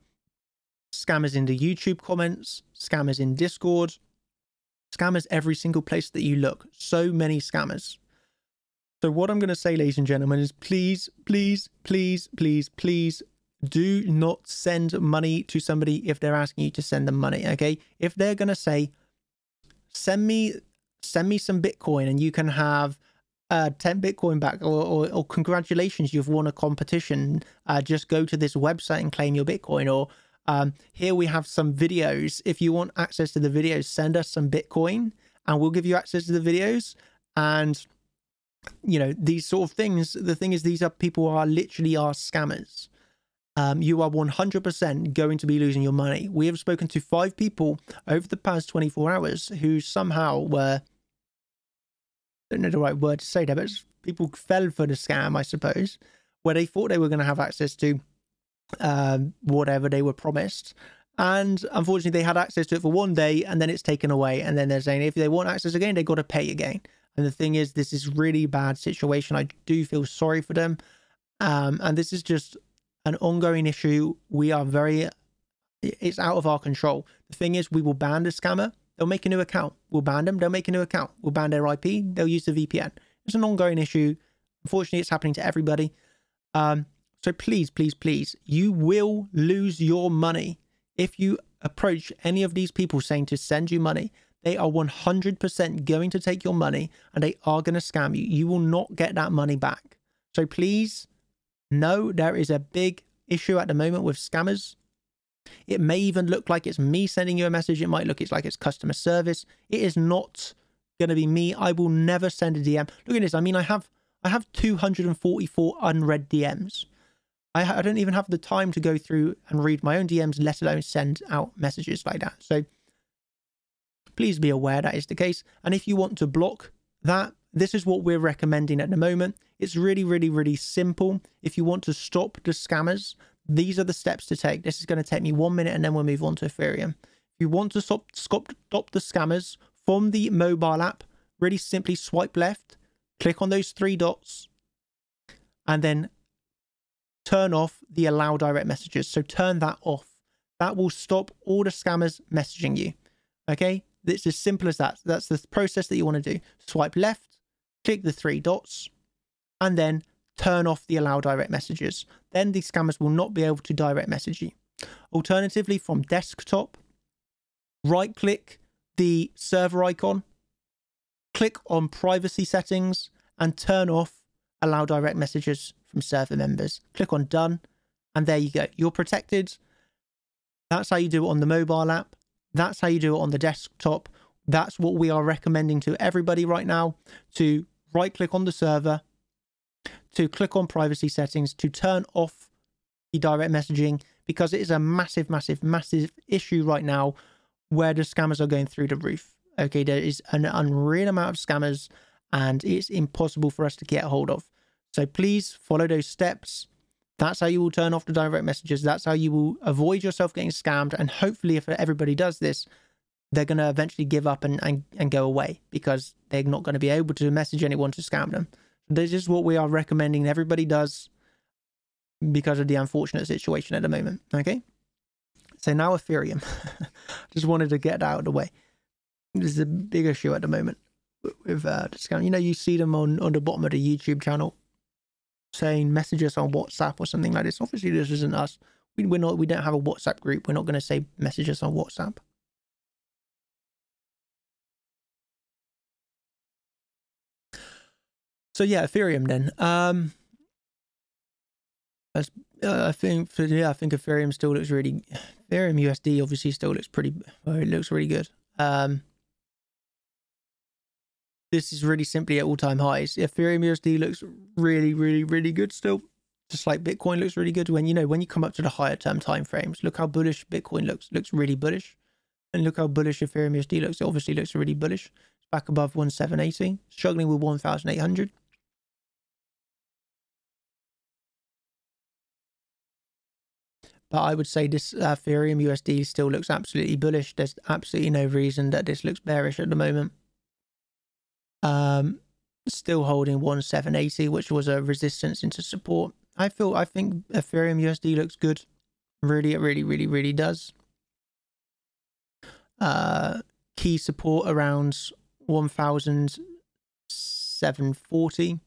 [SPEAKER 1] Scammers in the YouTube comments, scammers in Discord, scammers every single place that you look. So many scammers. So what I'm going to say, ladies and gentlemen, is please, please, please, please, please do not send money to somebody if they're asking you to send them money, okay? If they're going to say, send me, send me some Bitcoin and you can have uh, 10 Bitcoin back, or, or, or, congratulations, you've won a competition. Uh, just go to this website and claim your Bitcoin. Or um, here we have some videos. If you want access to the videos, send us some Bitcoin and we'll give you access to the videos. And, you know, these sort of things. The thing is, these are people are literally are scammers. Um, you are 100% going to be losing your money. We have spoken to five people over the past 24 hours who somehow were don't know the right word to say that, but people fell for the scam, I suppose, where they thought they were going to have access to um, whatever they were promised. And unfortunately, they had access to it for one day and then it's taken away. And then they're saying if they want access again, they've got to pay again. And the thing is, this is really bad situation. I do feel sorry for them. Um, and this is just an ongoing issue. We are very, it's out of our control. The thing is, we will ban the scammer They'll make a new account. We'll ban them. They'll make a new account. We'll ban their IP. They'll use the VPN. It's an ongoing issue. Unfortunately, it's happening to everybody. Um, so please, please, please, you will lose your money if you approach any of these people saying to send you money. They are 100% going to take your money and they are going to scam you. You will not get that money back. So please, know there is a big issue at the moment with scammers. It may even look like it's me sending you a message. It might look it's like it's customer service. It is not going to be me. I will never send a DM. Look at this. I mean, I have I have 244 unread DMs. I, I don't even have the time to go through and read my own DMs, let alone send out messages like that. So please be aware that is the case. And if you want to block that, this is what we're recommending at the moment. It's really, really, really simple. If you want to stop the scammers, these are the steps to take. This is going to take me one minute and then we'll move on to Ethereum. If you want to stop, stop, stop the scammers from the mobile app, really simply swipe left, click on those three dots, and then turn off the allow direct messages. So turn that off. That will stop all the scammers messaging you. Okay, it's as simple as that. That's the process that you want to do. Swipe left, click the three dots, and then turn off the allow direct messages. Then these scammers will not be able to direct message you. Alternatively, from desktop, right click the server icon, click on privacy settings, and turn off allow direct messages from server members. Click on done, and there you go. You're protected. That's how you do it on the mobile app. That's how you do it on the desktop. That's what we are recommending to everybody right now to right click on the server, to click on privacy settings, to turn off the direct messaging because it is a massive, massive, massive issue right now where the scammers are going through the roof. Okay, there is an unreal amount of scammers and it's impossible for us to get a hold of. So please follow those steps. That's how you will turn off the direct messages. That's how you will avoid yourself getting scammed. And hopefully, if everybody does this, they're going to eventually give up and, and, and go away because they're not going to be able to message anyone to scam them. This is what we are recommending everybody does because of the unfortunate situation at the moment. Okay. So now Ethereum. Just wanted to get that out of the way. This is a big issue at the moment with uh, discount. You know, you see them on, on the bottom of the YouTube channel saying messages on WhatsApp or something like this. Obviously, this isn't us. We, we're not. We don't have a WhatsApp group. We're not going to say messages on WhatsApp. So yeah, Ethereum then. Um, uh, I think for, yeah, I think Ethereum still looks really. Ethereum USD obviously still looks pretty. Well, it looks really good. Um, this is really simply at all-time highs. Ethereum USD looks really, really, really good still. Just like Bitcoin looks really good when you know when you come up to the higher term time frames. Look how bullish Bitcoin looks. Looks really bullish. And look how bullish Ethereum USD looks. It obviously looks really bullish. It's back above 1780, struggling with 1800. But I would say this uh, Ethereum USD still looks absolutely bullish. There's absolutely no reason that this looks bearish at the moment. Um, still holding 1780, which was a resistance into support. I feel I think Ethereum USD looks good. Really, it really, really, really does. Uh, key support around 1740.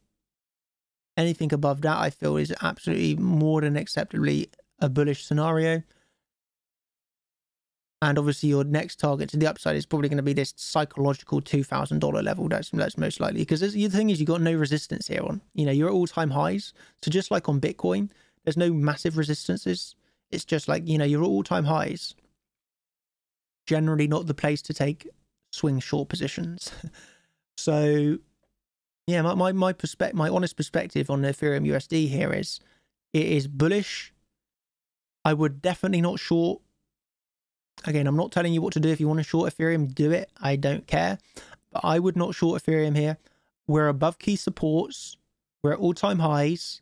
[SPEAKER 1] Anything above that, I feel, is absolutely more than acceptably a bullish scenario. And obviously, your next target to the upside is probably going to be this psychological two thousand dollar level. That's that's most likely because the thing is, you've got no resistance here on. You know, you're at all time highs. So just like on Bitcoin, there's no massive resistances. It's just like you know, you're at all time highs. Generally, not the place to take swing short positions. so, yeah, my my my perspective, my honest perspective on Ethereum USD here is, it is bullish. I would definitely not short Again, I'm not telling you what to do. If you want to short Ethereum, do it. I don't care. But I would not short Ethereum here. We're above key supports. We're at all-time highs.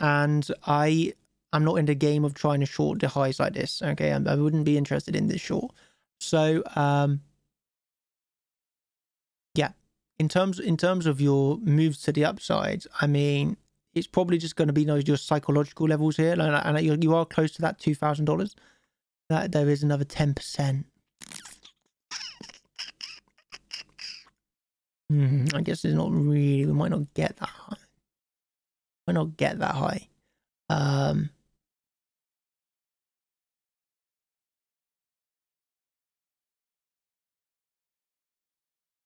[SPEAKER 1] And I am not in the game of trying to short the highs like this. Okay, I, I wouldn't be interested in this short. So, um, yeah, in terms in terms of your moves to the upside, I mean, it's probably just going to be those your psychological levels here, and, and you are close to that two thousand dollars that there is another 10%. Hmm, I guess it's not really, we might not get that high. Might not get that high. Um,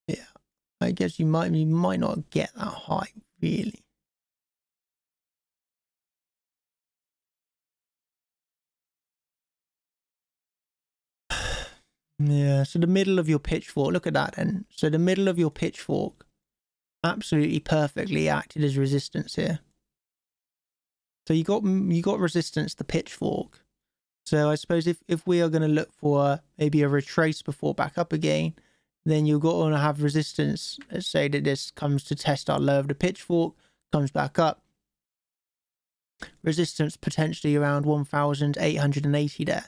[SPEAKER 1] yeah, I guess you might, you might not get that high, really. Yeah, so the middle of your pitchfork, look at that then. So the middle of your pitchfork absolutely perfectly acted as resistance here. So you got you got resistance the pitchfork. So I suppose if, if we are going to look for maybe a retrace before back up again, then you're going to have resistance. Let's say that this comes to test our low of the pitchfork, comes back up. Resistance potentially around 1,880 there.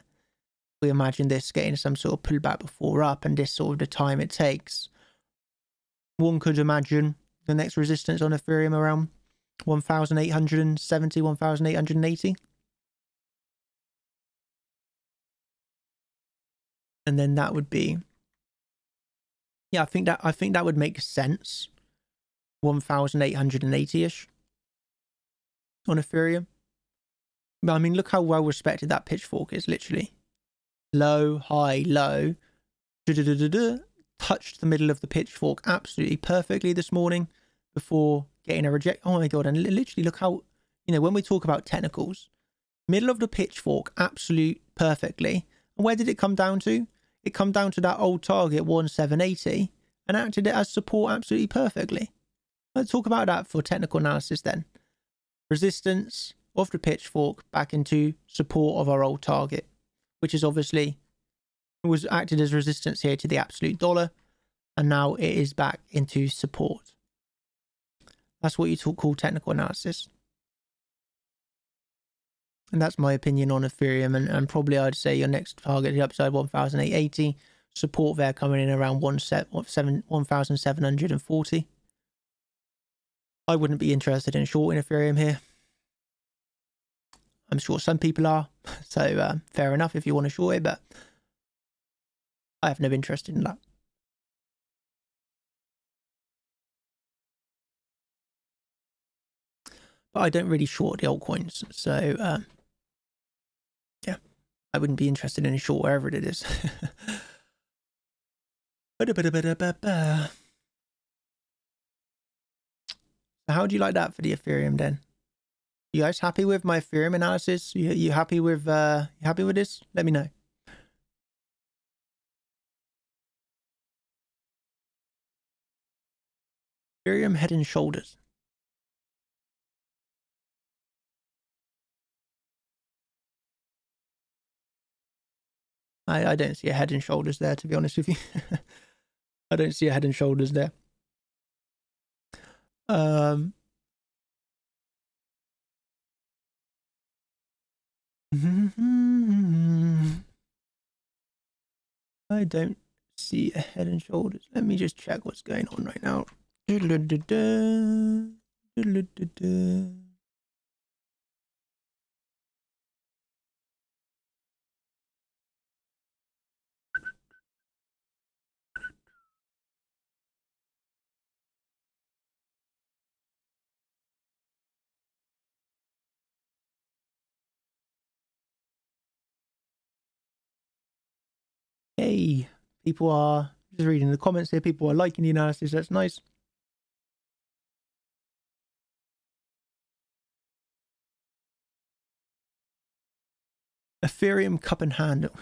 [SPEAKER 1] We imagine this getting some sort of pullback before up and this sort of the time it takes. One could imagine the next resistance on Ethereum around 1,870, 1,880. And then that would be yeah, I think that I think that would make sense. 1,880-ish on Ethereum. I mean, look how well respected that pitchfork is, literally. Low, high, low. touched the middle of the pitchfork absolutely perfectly this morning before getting a reject. Oh my God. And literally look how, you know, when we talk about technicals, middle of the pitchfork, absolute perfectly. And where did it come down to? it come down to that old target 1780 and acted it as support absolutely perfectly. Let's talk about that for technical analysis then. Resistance of the pitchfork back into support of our old target, which is obviously was acted as resistance here to the absolute dollar, and now it is back into support. That's what you call technical analysis. And that's my opinion on Ethereum. And, and probably I'd say your next target is upside 1,880. Support there coming in around 1,740. I wouldn't be interested in shorting Ethereum here. I'm sure some people are. So uh, fair enough if you want to short it, but I have no interest in that. But I don't really short the altcoins. So um, yeah, I wouldn't be interested in a short wherever it is. how do you like that for the Ethereum then? You guys happy with my Ethereum analysis? You, you happy with uh you happy with this? Let me know. Ethereum head and shoulders. I, I don't see a head and shoulders there, to be honest with you. I don't see a head and shoulders there. Um, I don't see a head and shoulders. Let me just check what's going on right now. People are just reading the comments here. People are liking the analysis. That's nice. Ethereum cup and handle.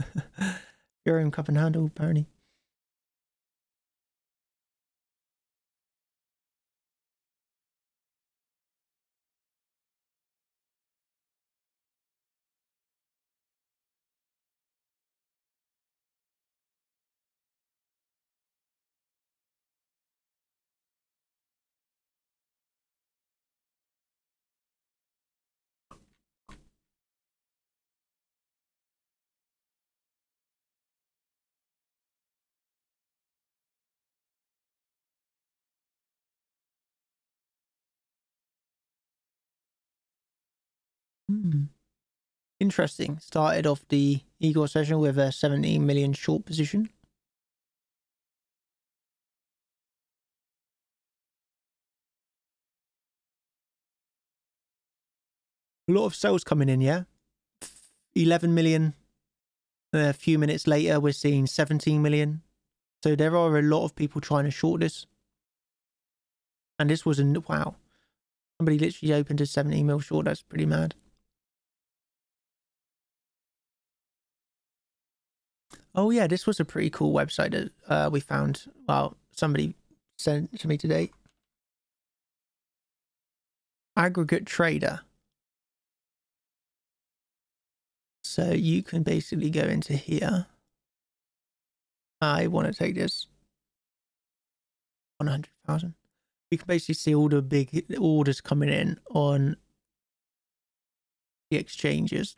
[SPEAKER 1] Ethereum cup and handle, apparently. Interesting. Started off the Igor session with a 17 million short position. A lot of sales coming in, yeah? 11 million. Uh, a few minutes later, we're seeing 17 million. So there are a lot of people trying to short this. And this was a wow. Somebody literally opened a 17 mil short. That's pretty mad. Oh yeah, this was a pretty cool website that uh, we found. Well, somebody sent to me today. Aggregate trader. So you can basically go into here. I want to take this 100,000. You can basically see all the big orders coming in on the exchanges.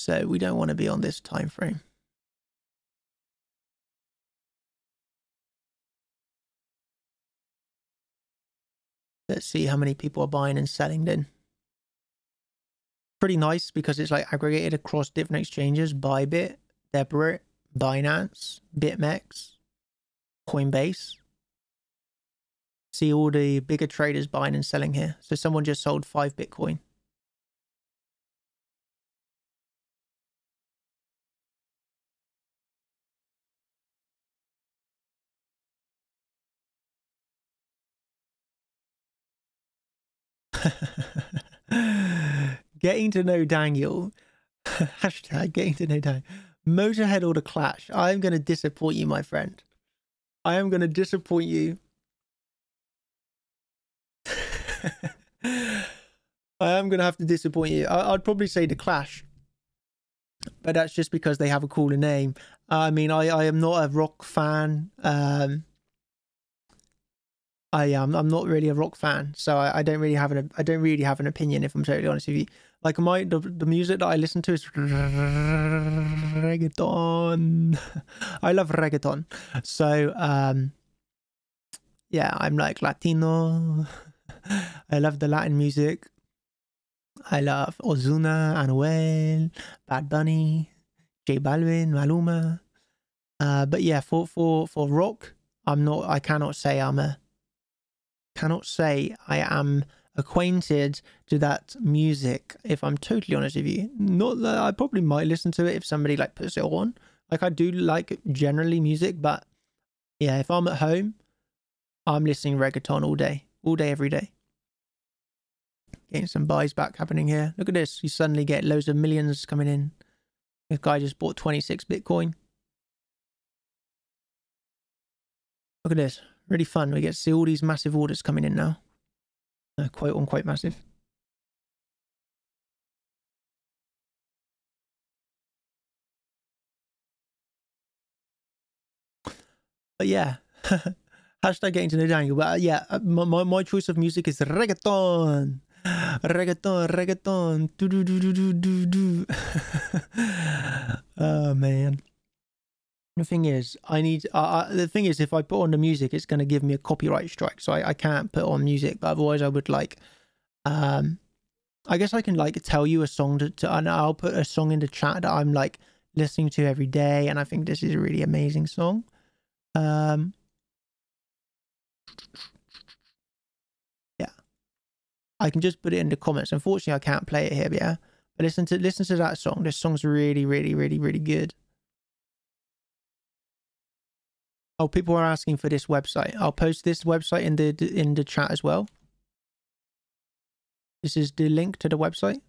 [SPEAKER 1] So we don't want to be on this time frame. Let's see how many people are buying and selling then. Pretty nice because it's like aggregated across different exchanges. Bybit, Deribit, Binance, BitMEX, Coinbase. See all the bigger traders buying and selling here. So someone just sold five Bitcoin. Getting to know Daniel. Hashtag getting to know Daniel. Motorhead or the Clash. I am going to disappoint you, my friend. I am going to disappoint you. I am going to have to disappoint you. I, would probably say the Clash. But that's just because they have a cooler name. I mean, I, I am not a rock fan. Um, I am. I'm not really a rock fan, so I, I, don't really have an I don't really have an opinion. If I'm totally honest with you, like my the, the music that I listen to is reggaeton. I love reggaeton, so um, yeah, I'm like Latino. I love the Latin music. I love Ozuna, Anuel, Bad Bunny, J Balvin, Maluma. Uh, but yeah, for for for rock, I'm not. I cannot say I'm a cannot say I am acquainted to that music if I'm totally honest with you. Not that I probably might listen to it if somebody like puts it on. Like I do like generally music, but yeah, if I'm at home, I'm listening reggaeton all day, all day, every day. Getting some buys back happening here. Look at this. You suddenly get loads of millions coming in. This guy just bought 26 Bitcoin. Look at this. Really fun. We get to see all these massive orders coming in now. Uh, quite unquite massive. But yeah, hashtag getting to know Daniel. But uh, yeah, uh, my, my, my choice of music is reggaeton. Reggaeton, reggaeton. Do, do, do, do, do, do, do. oh, man. The thing is, I need. Uh, the thing is, if I put on the music, it's going to give me a copyright strike, so I, I can't put on music. But otherwise, I would like. Um, I guess I can like tell you a song to, to and I'll put a song in the chat that I'm like listening to every day, and I think this is a really amazing song. Um, yeah, I can just put it in the comments. Unfortunately, I can't play it here. Yeah, but listen to listen to that song. This song's really, really, really, really good. Oh, people are asking for this website. I'll post this website in the in the chat as well. This is the link to the website.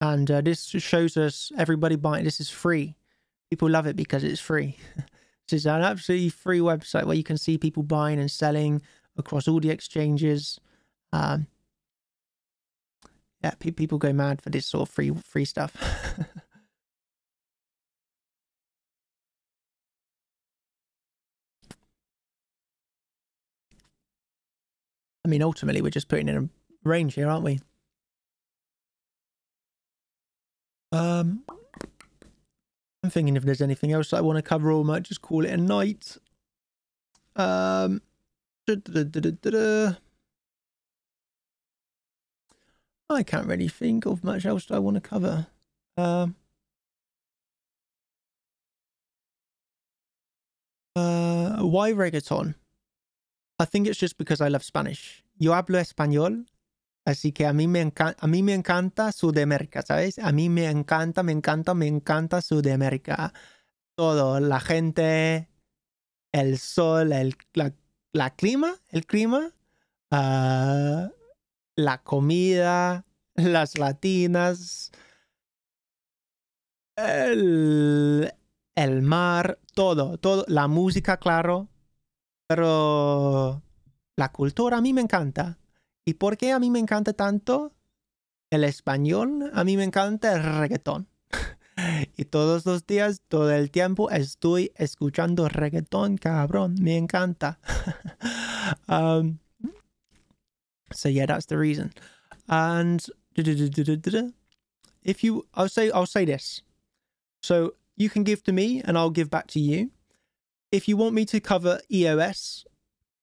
[SPEAKER 1] And uh, this shows us everybody buying. This is free. People love it because it's free. this is an absolutely free website where you can see people buying and selling across all the exchanges. Um, yeah, people go mad for this sort of free free stuff. I mean, ultimately, we're just putting in a range here, aren't we? Um, I'm thinking if there's anything else I want to cover, or might just call it a night. Um, da, da, da, I can't really think of much else I want to cover. Um, uh, why reggaeton? I think it's just because I love Spanish. Yo hablo español, así que a mí me encanta, a mí me encanta Sudamérica, ¿sabes? A mí me encanta, me encanta, me encanta Sudamérica. Todo, la gente, el sol, el la, clima, el clima, uh, la comida, las latinas, el, el mar, todo, todo, la música, claro, pero la cultura a mí me encanta. ¿Y por qué a mí me encanta tanto el español? A mí me encanta el reggaetón. y todos los días, todo el tiempo estoy escuchando reggaetón, cabrón, me encanta. um, so yeah, that's the reason. And if you, I'll say, I'll say this. So you can give to me, and I'll give back to you. If you want me to cover EOS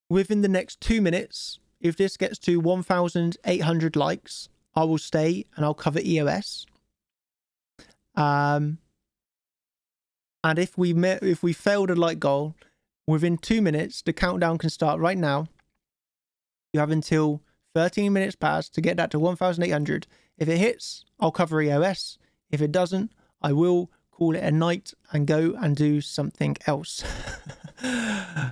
[SPEAKER 1] within the next two minutes, if this gets to 1,800 likes, I will stay and I'll cover EOS. Um, and if we met, if we failed a like goal within two minutes, the countdown can start right now. You have until 13 minutes past to get that to 1,800. If it hits, I'll cover EOS. If it doesn't, I will call it a night and go and do something else.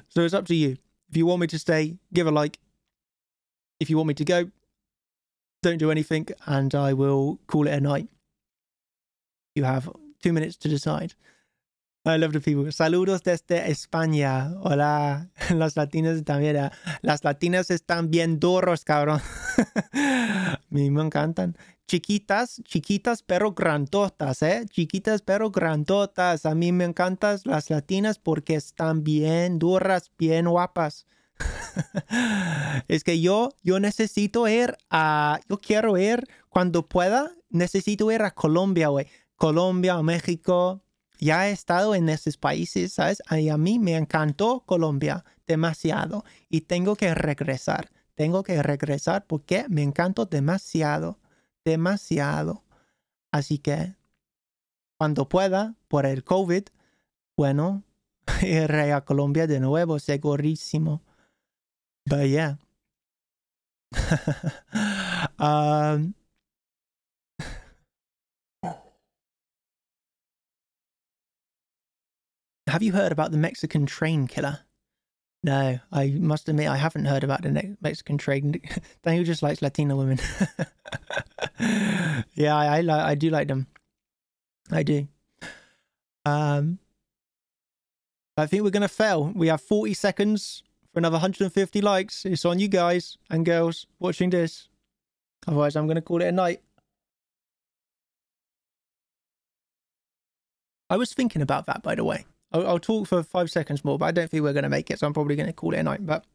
[SPEAKER 1] so it's up to you. If you want me to stay, give a like. If you want me to go, don't do anything and I will call it a night. You have two minutes to decide. I love the people. Saludos desde España. Hola. Las latinas también. Las latinas están bien duros, cabrón. A mí me encantan. Chiquitas, chiquitas pero grandotas, ¿eh? Chiquitas pero grandotas. A mí me encantan las latinas porque están bien duras, bien guapas. es que yo, yo necesito ir a, yo quiero ir cuando pueda, necesito ir a Colombia, güey. Colombia México. Ya he estado en esos países, ¿sabes? Y a mí me encantó Colombia demasiado y tengo que regresar. Tengo que regresar porque me encantó demasiado, demasiado. Así que cuando pueda, por el COVID, bueno, iré a Colombia de nuevo, segurísimo. But yeah. um, Have you heard about the Mexican train killer? No, I must admit I haven't heard about the Mexican train. Daniel just likes Latina women. yeah, I, I. I do like them. I do. Um, I think we're gonna fail. We have 40 seconds for another 150 likes. It's on you guys and girls watching this. Otherwise, I'm gonna call it a night. I was thinking about that, by the way. I'll, I'll, talk for five seconds more, but I don't think we're going to make it, so I'm probably going to call it a night. But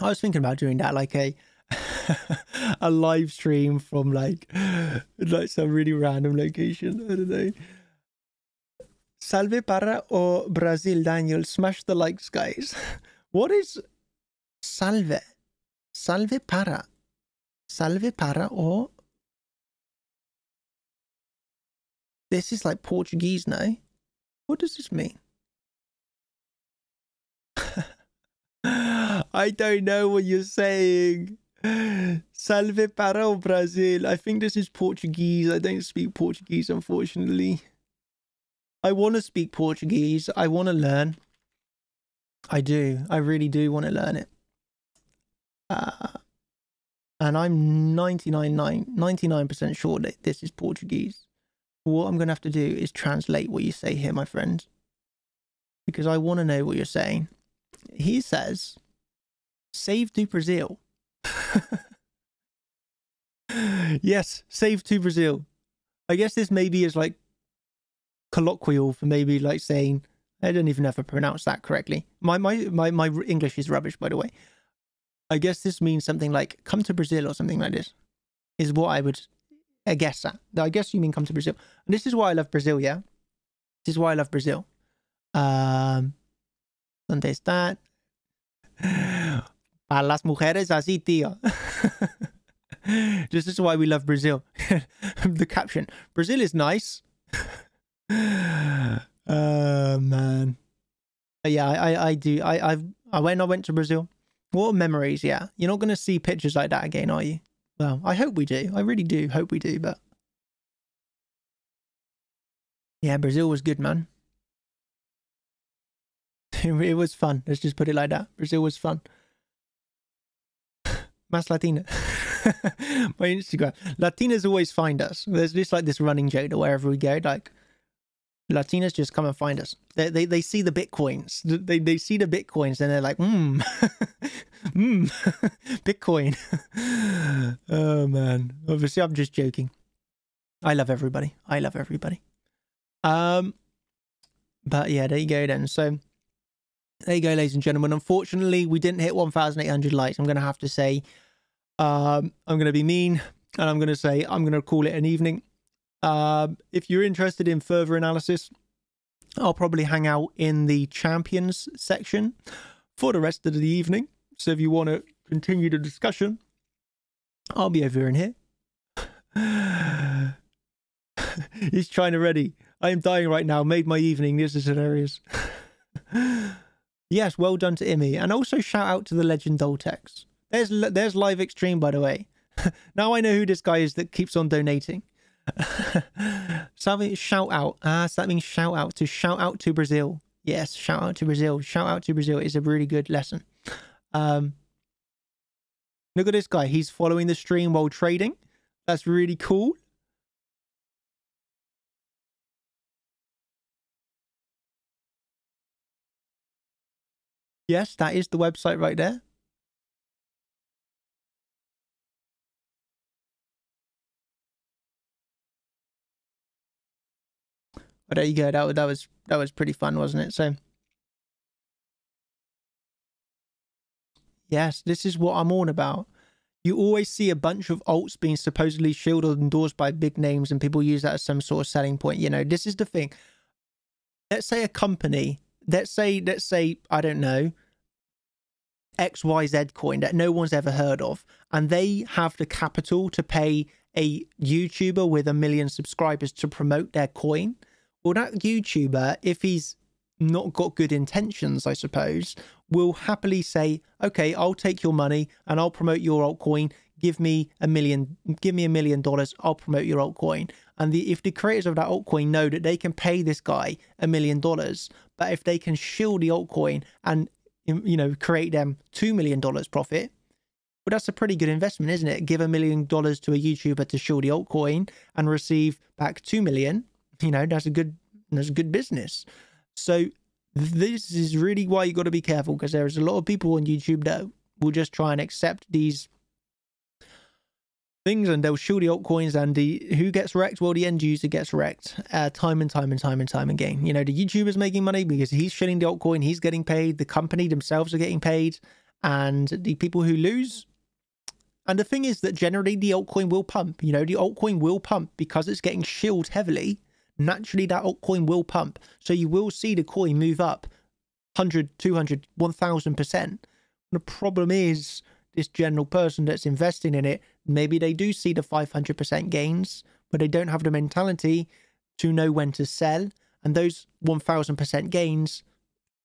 [SPEAKER 1] I was thinking about doing that, like a a live stream from like like some really random location. I don't know. Salve para o Brazil, Daniel. Smash the likes, guys. What is salve? Salve para. Salve para or this is like Portuguese now. What does this mean? I don't know what you're saying. Salve para o Brazil. I think this is Portuguese. I don't speak Portuguese, unfortunately. I want to speak Portuguese. I want to learn. I do. I really do want to learn it. Uh, and I'm 99, 99% sure that this is Portuguese. What I'm going to have to do is translate what you say here, my friend. Because I want to know what you're saying he says, save to Brazil. yes, save to Brazil. I guess this maybe is like colloquial for maybe like saying, I don't even know if I pronounced that correctly. My, my, my, my English is rubbish, by the way. I guess this means something like come to Brazil or something like this, is what I would I guess that. I guess you mean come to Brazil. And this is why I love Brazil, yeah? This is why I love Brazil. Um, ¿Dónde está? Para las mujeres así, tío. This is why we love Brazil. the caption Brazil is nice. oh, man. Yeah, I, I do. I, I've, I went, I went to Brazil. What memories, yeah. You're not going to see pictures like that again, are you? Well, I hope we do. I really do hope we do, but. Yeah, Brazil was good, man. it was fun. Let's just put it like that. Brazil was fun. Mas Latina. My Instagram. Latinas always find us. There's just like this running joke that wherever we go, like Latinas just come and find us. They, they, they see the bitcoins. They, they see the bitcoins and they're like, hmm, hmm, Bitcoin. oh man. Obviously, I'm just joking. I love everybody. I love everybody. Um, but yeah, there you go then. So there you go, ladies and gentlemen. Unfortunately, we didn't hit 1,800 likes. I'm going to have to say, um, I'm going to be mean and I'm going to say I'm going to call it an evening. Um, if you're interested in further analysis, I'll probably hang out in the champions section for the rest of the evening. So if you want to continue the discussion, I'll be over in here. He's trying to ready. I am dying right now. Made my evening. This is hilarious. yes, well done to Imi. And also shout out to the legend Doltex. There's there's live extreme, by the way. now I know who this guy is that keeps on donating. Something shout out. Ah, so that means shout out to shout out to Brazil. Yes, shout out to Brazil. Shout out to Brazil is a really good lesson. Um, look at this guy. He's following the stream while trading. That's really cool. Yes, that is the website right there. But there you go. That, that was that was pretty fun, wasn't it? So yes, this is what I'm on about. You always see a bunch of alts being supposedly shilled and endorsed by big names, and people use that as some sort of selling point. You know, this is the thing. Let's say a company. Let's say let's say I don't know. XYZ coin that no one's ever heard of, and they have the capital to pay a YouTuber with a million subscribers to promote their coin well, that YouTuber, if he's not got good intentions, I suppose, will happily say, okay, I'll take your money and I'll promote your altcoin. Give me a million, give me a million dollars. I'll promote your altcoin. And the, if the creators of that altcoin know that they can pay this guy a million dollars, but if they can shill the altcoin and, you know, create them $2 million profit, well, that's a pretty good investment, isn't it? Give a million dollars to a YouTuber to shill the altcoin and receive back 2 million you know that's a good that's a good business so this is really why you got to be careful because there's a lot of people on youtube that will just try and accept these things and they'll shoot the altcoins and the who gets wrecked well the end user gets wrecked uh, time and time and time and time again you know the youtuber's making money because he's shilling the altcoin he's getting paid the company themselves are getting paid and the people who lose and the thing is that generally the altcoin will pump you know the altcoin will pump because it's getting shilled heavily naturally that altcoin will pump. So you will see the coin move up 100, 200, 1000%. The problem is this general person that's investing in it, maybe they do see the 500% gains, but they don't have the mentality to know when to sell. And those 1000% gains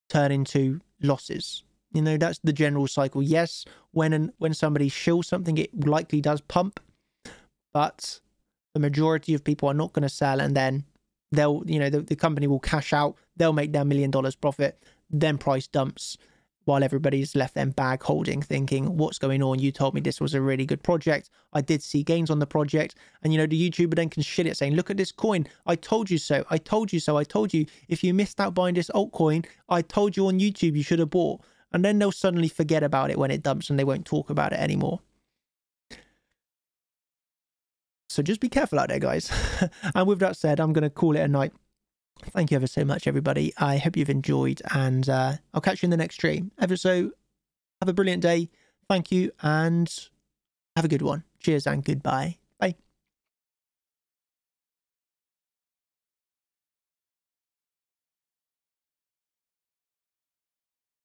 [SPEAKER 1] turn into losses. You know, that's the general cycle. Yes, when and when somebody shills something, it likely does pump, but the majority of people are not going to sell and then they'll you know the, the company will cash out they'll make their million dollars profit then price dumps while everybody's left them bag holding thinking what's going on? You told me this was a really good project. I did see gains on the project. And you know the youtuber then can shit it saying look at this coin. I told you so. I told you so. I told you. If you missed out buying this altcoin i told you on youtube you should have bought. And then they'll suddenly forget about it when it dumps and they won't talk about it anymore. So just be careful out there, guys. and with that said, I'm going to call it a night. Thank you ever so much, everybody. I hope you've enjoyed, and uh, I'll catch you in the next stream. Ever so, have a brilliant day. Thank you, and have a good one. Cheers and goodbye.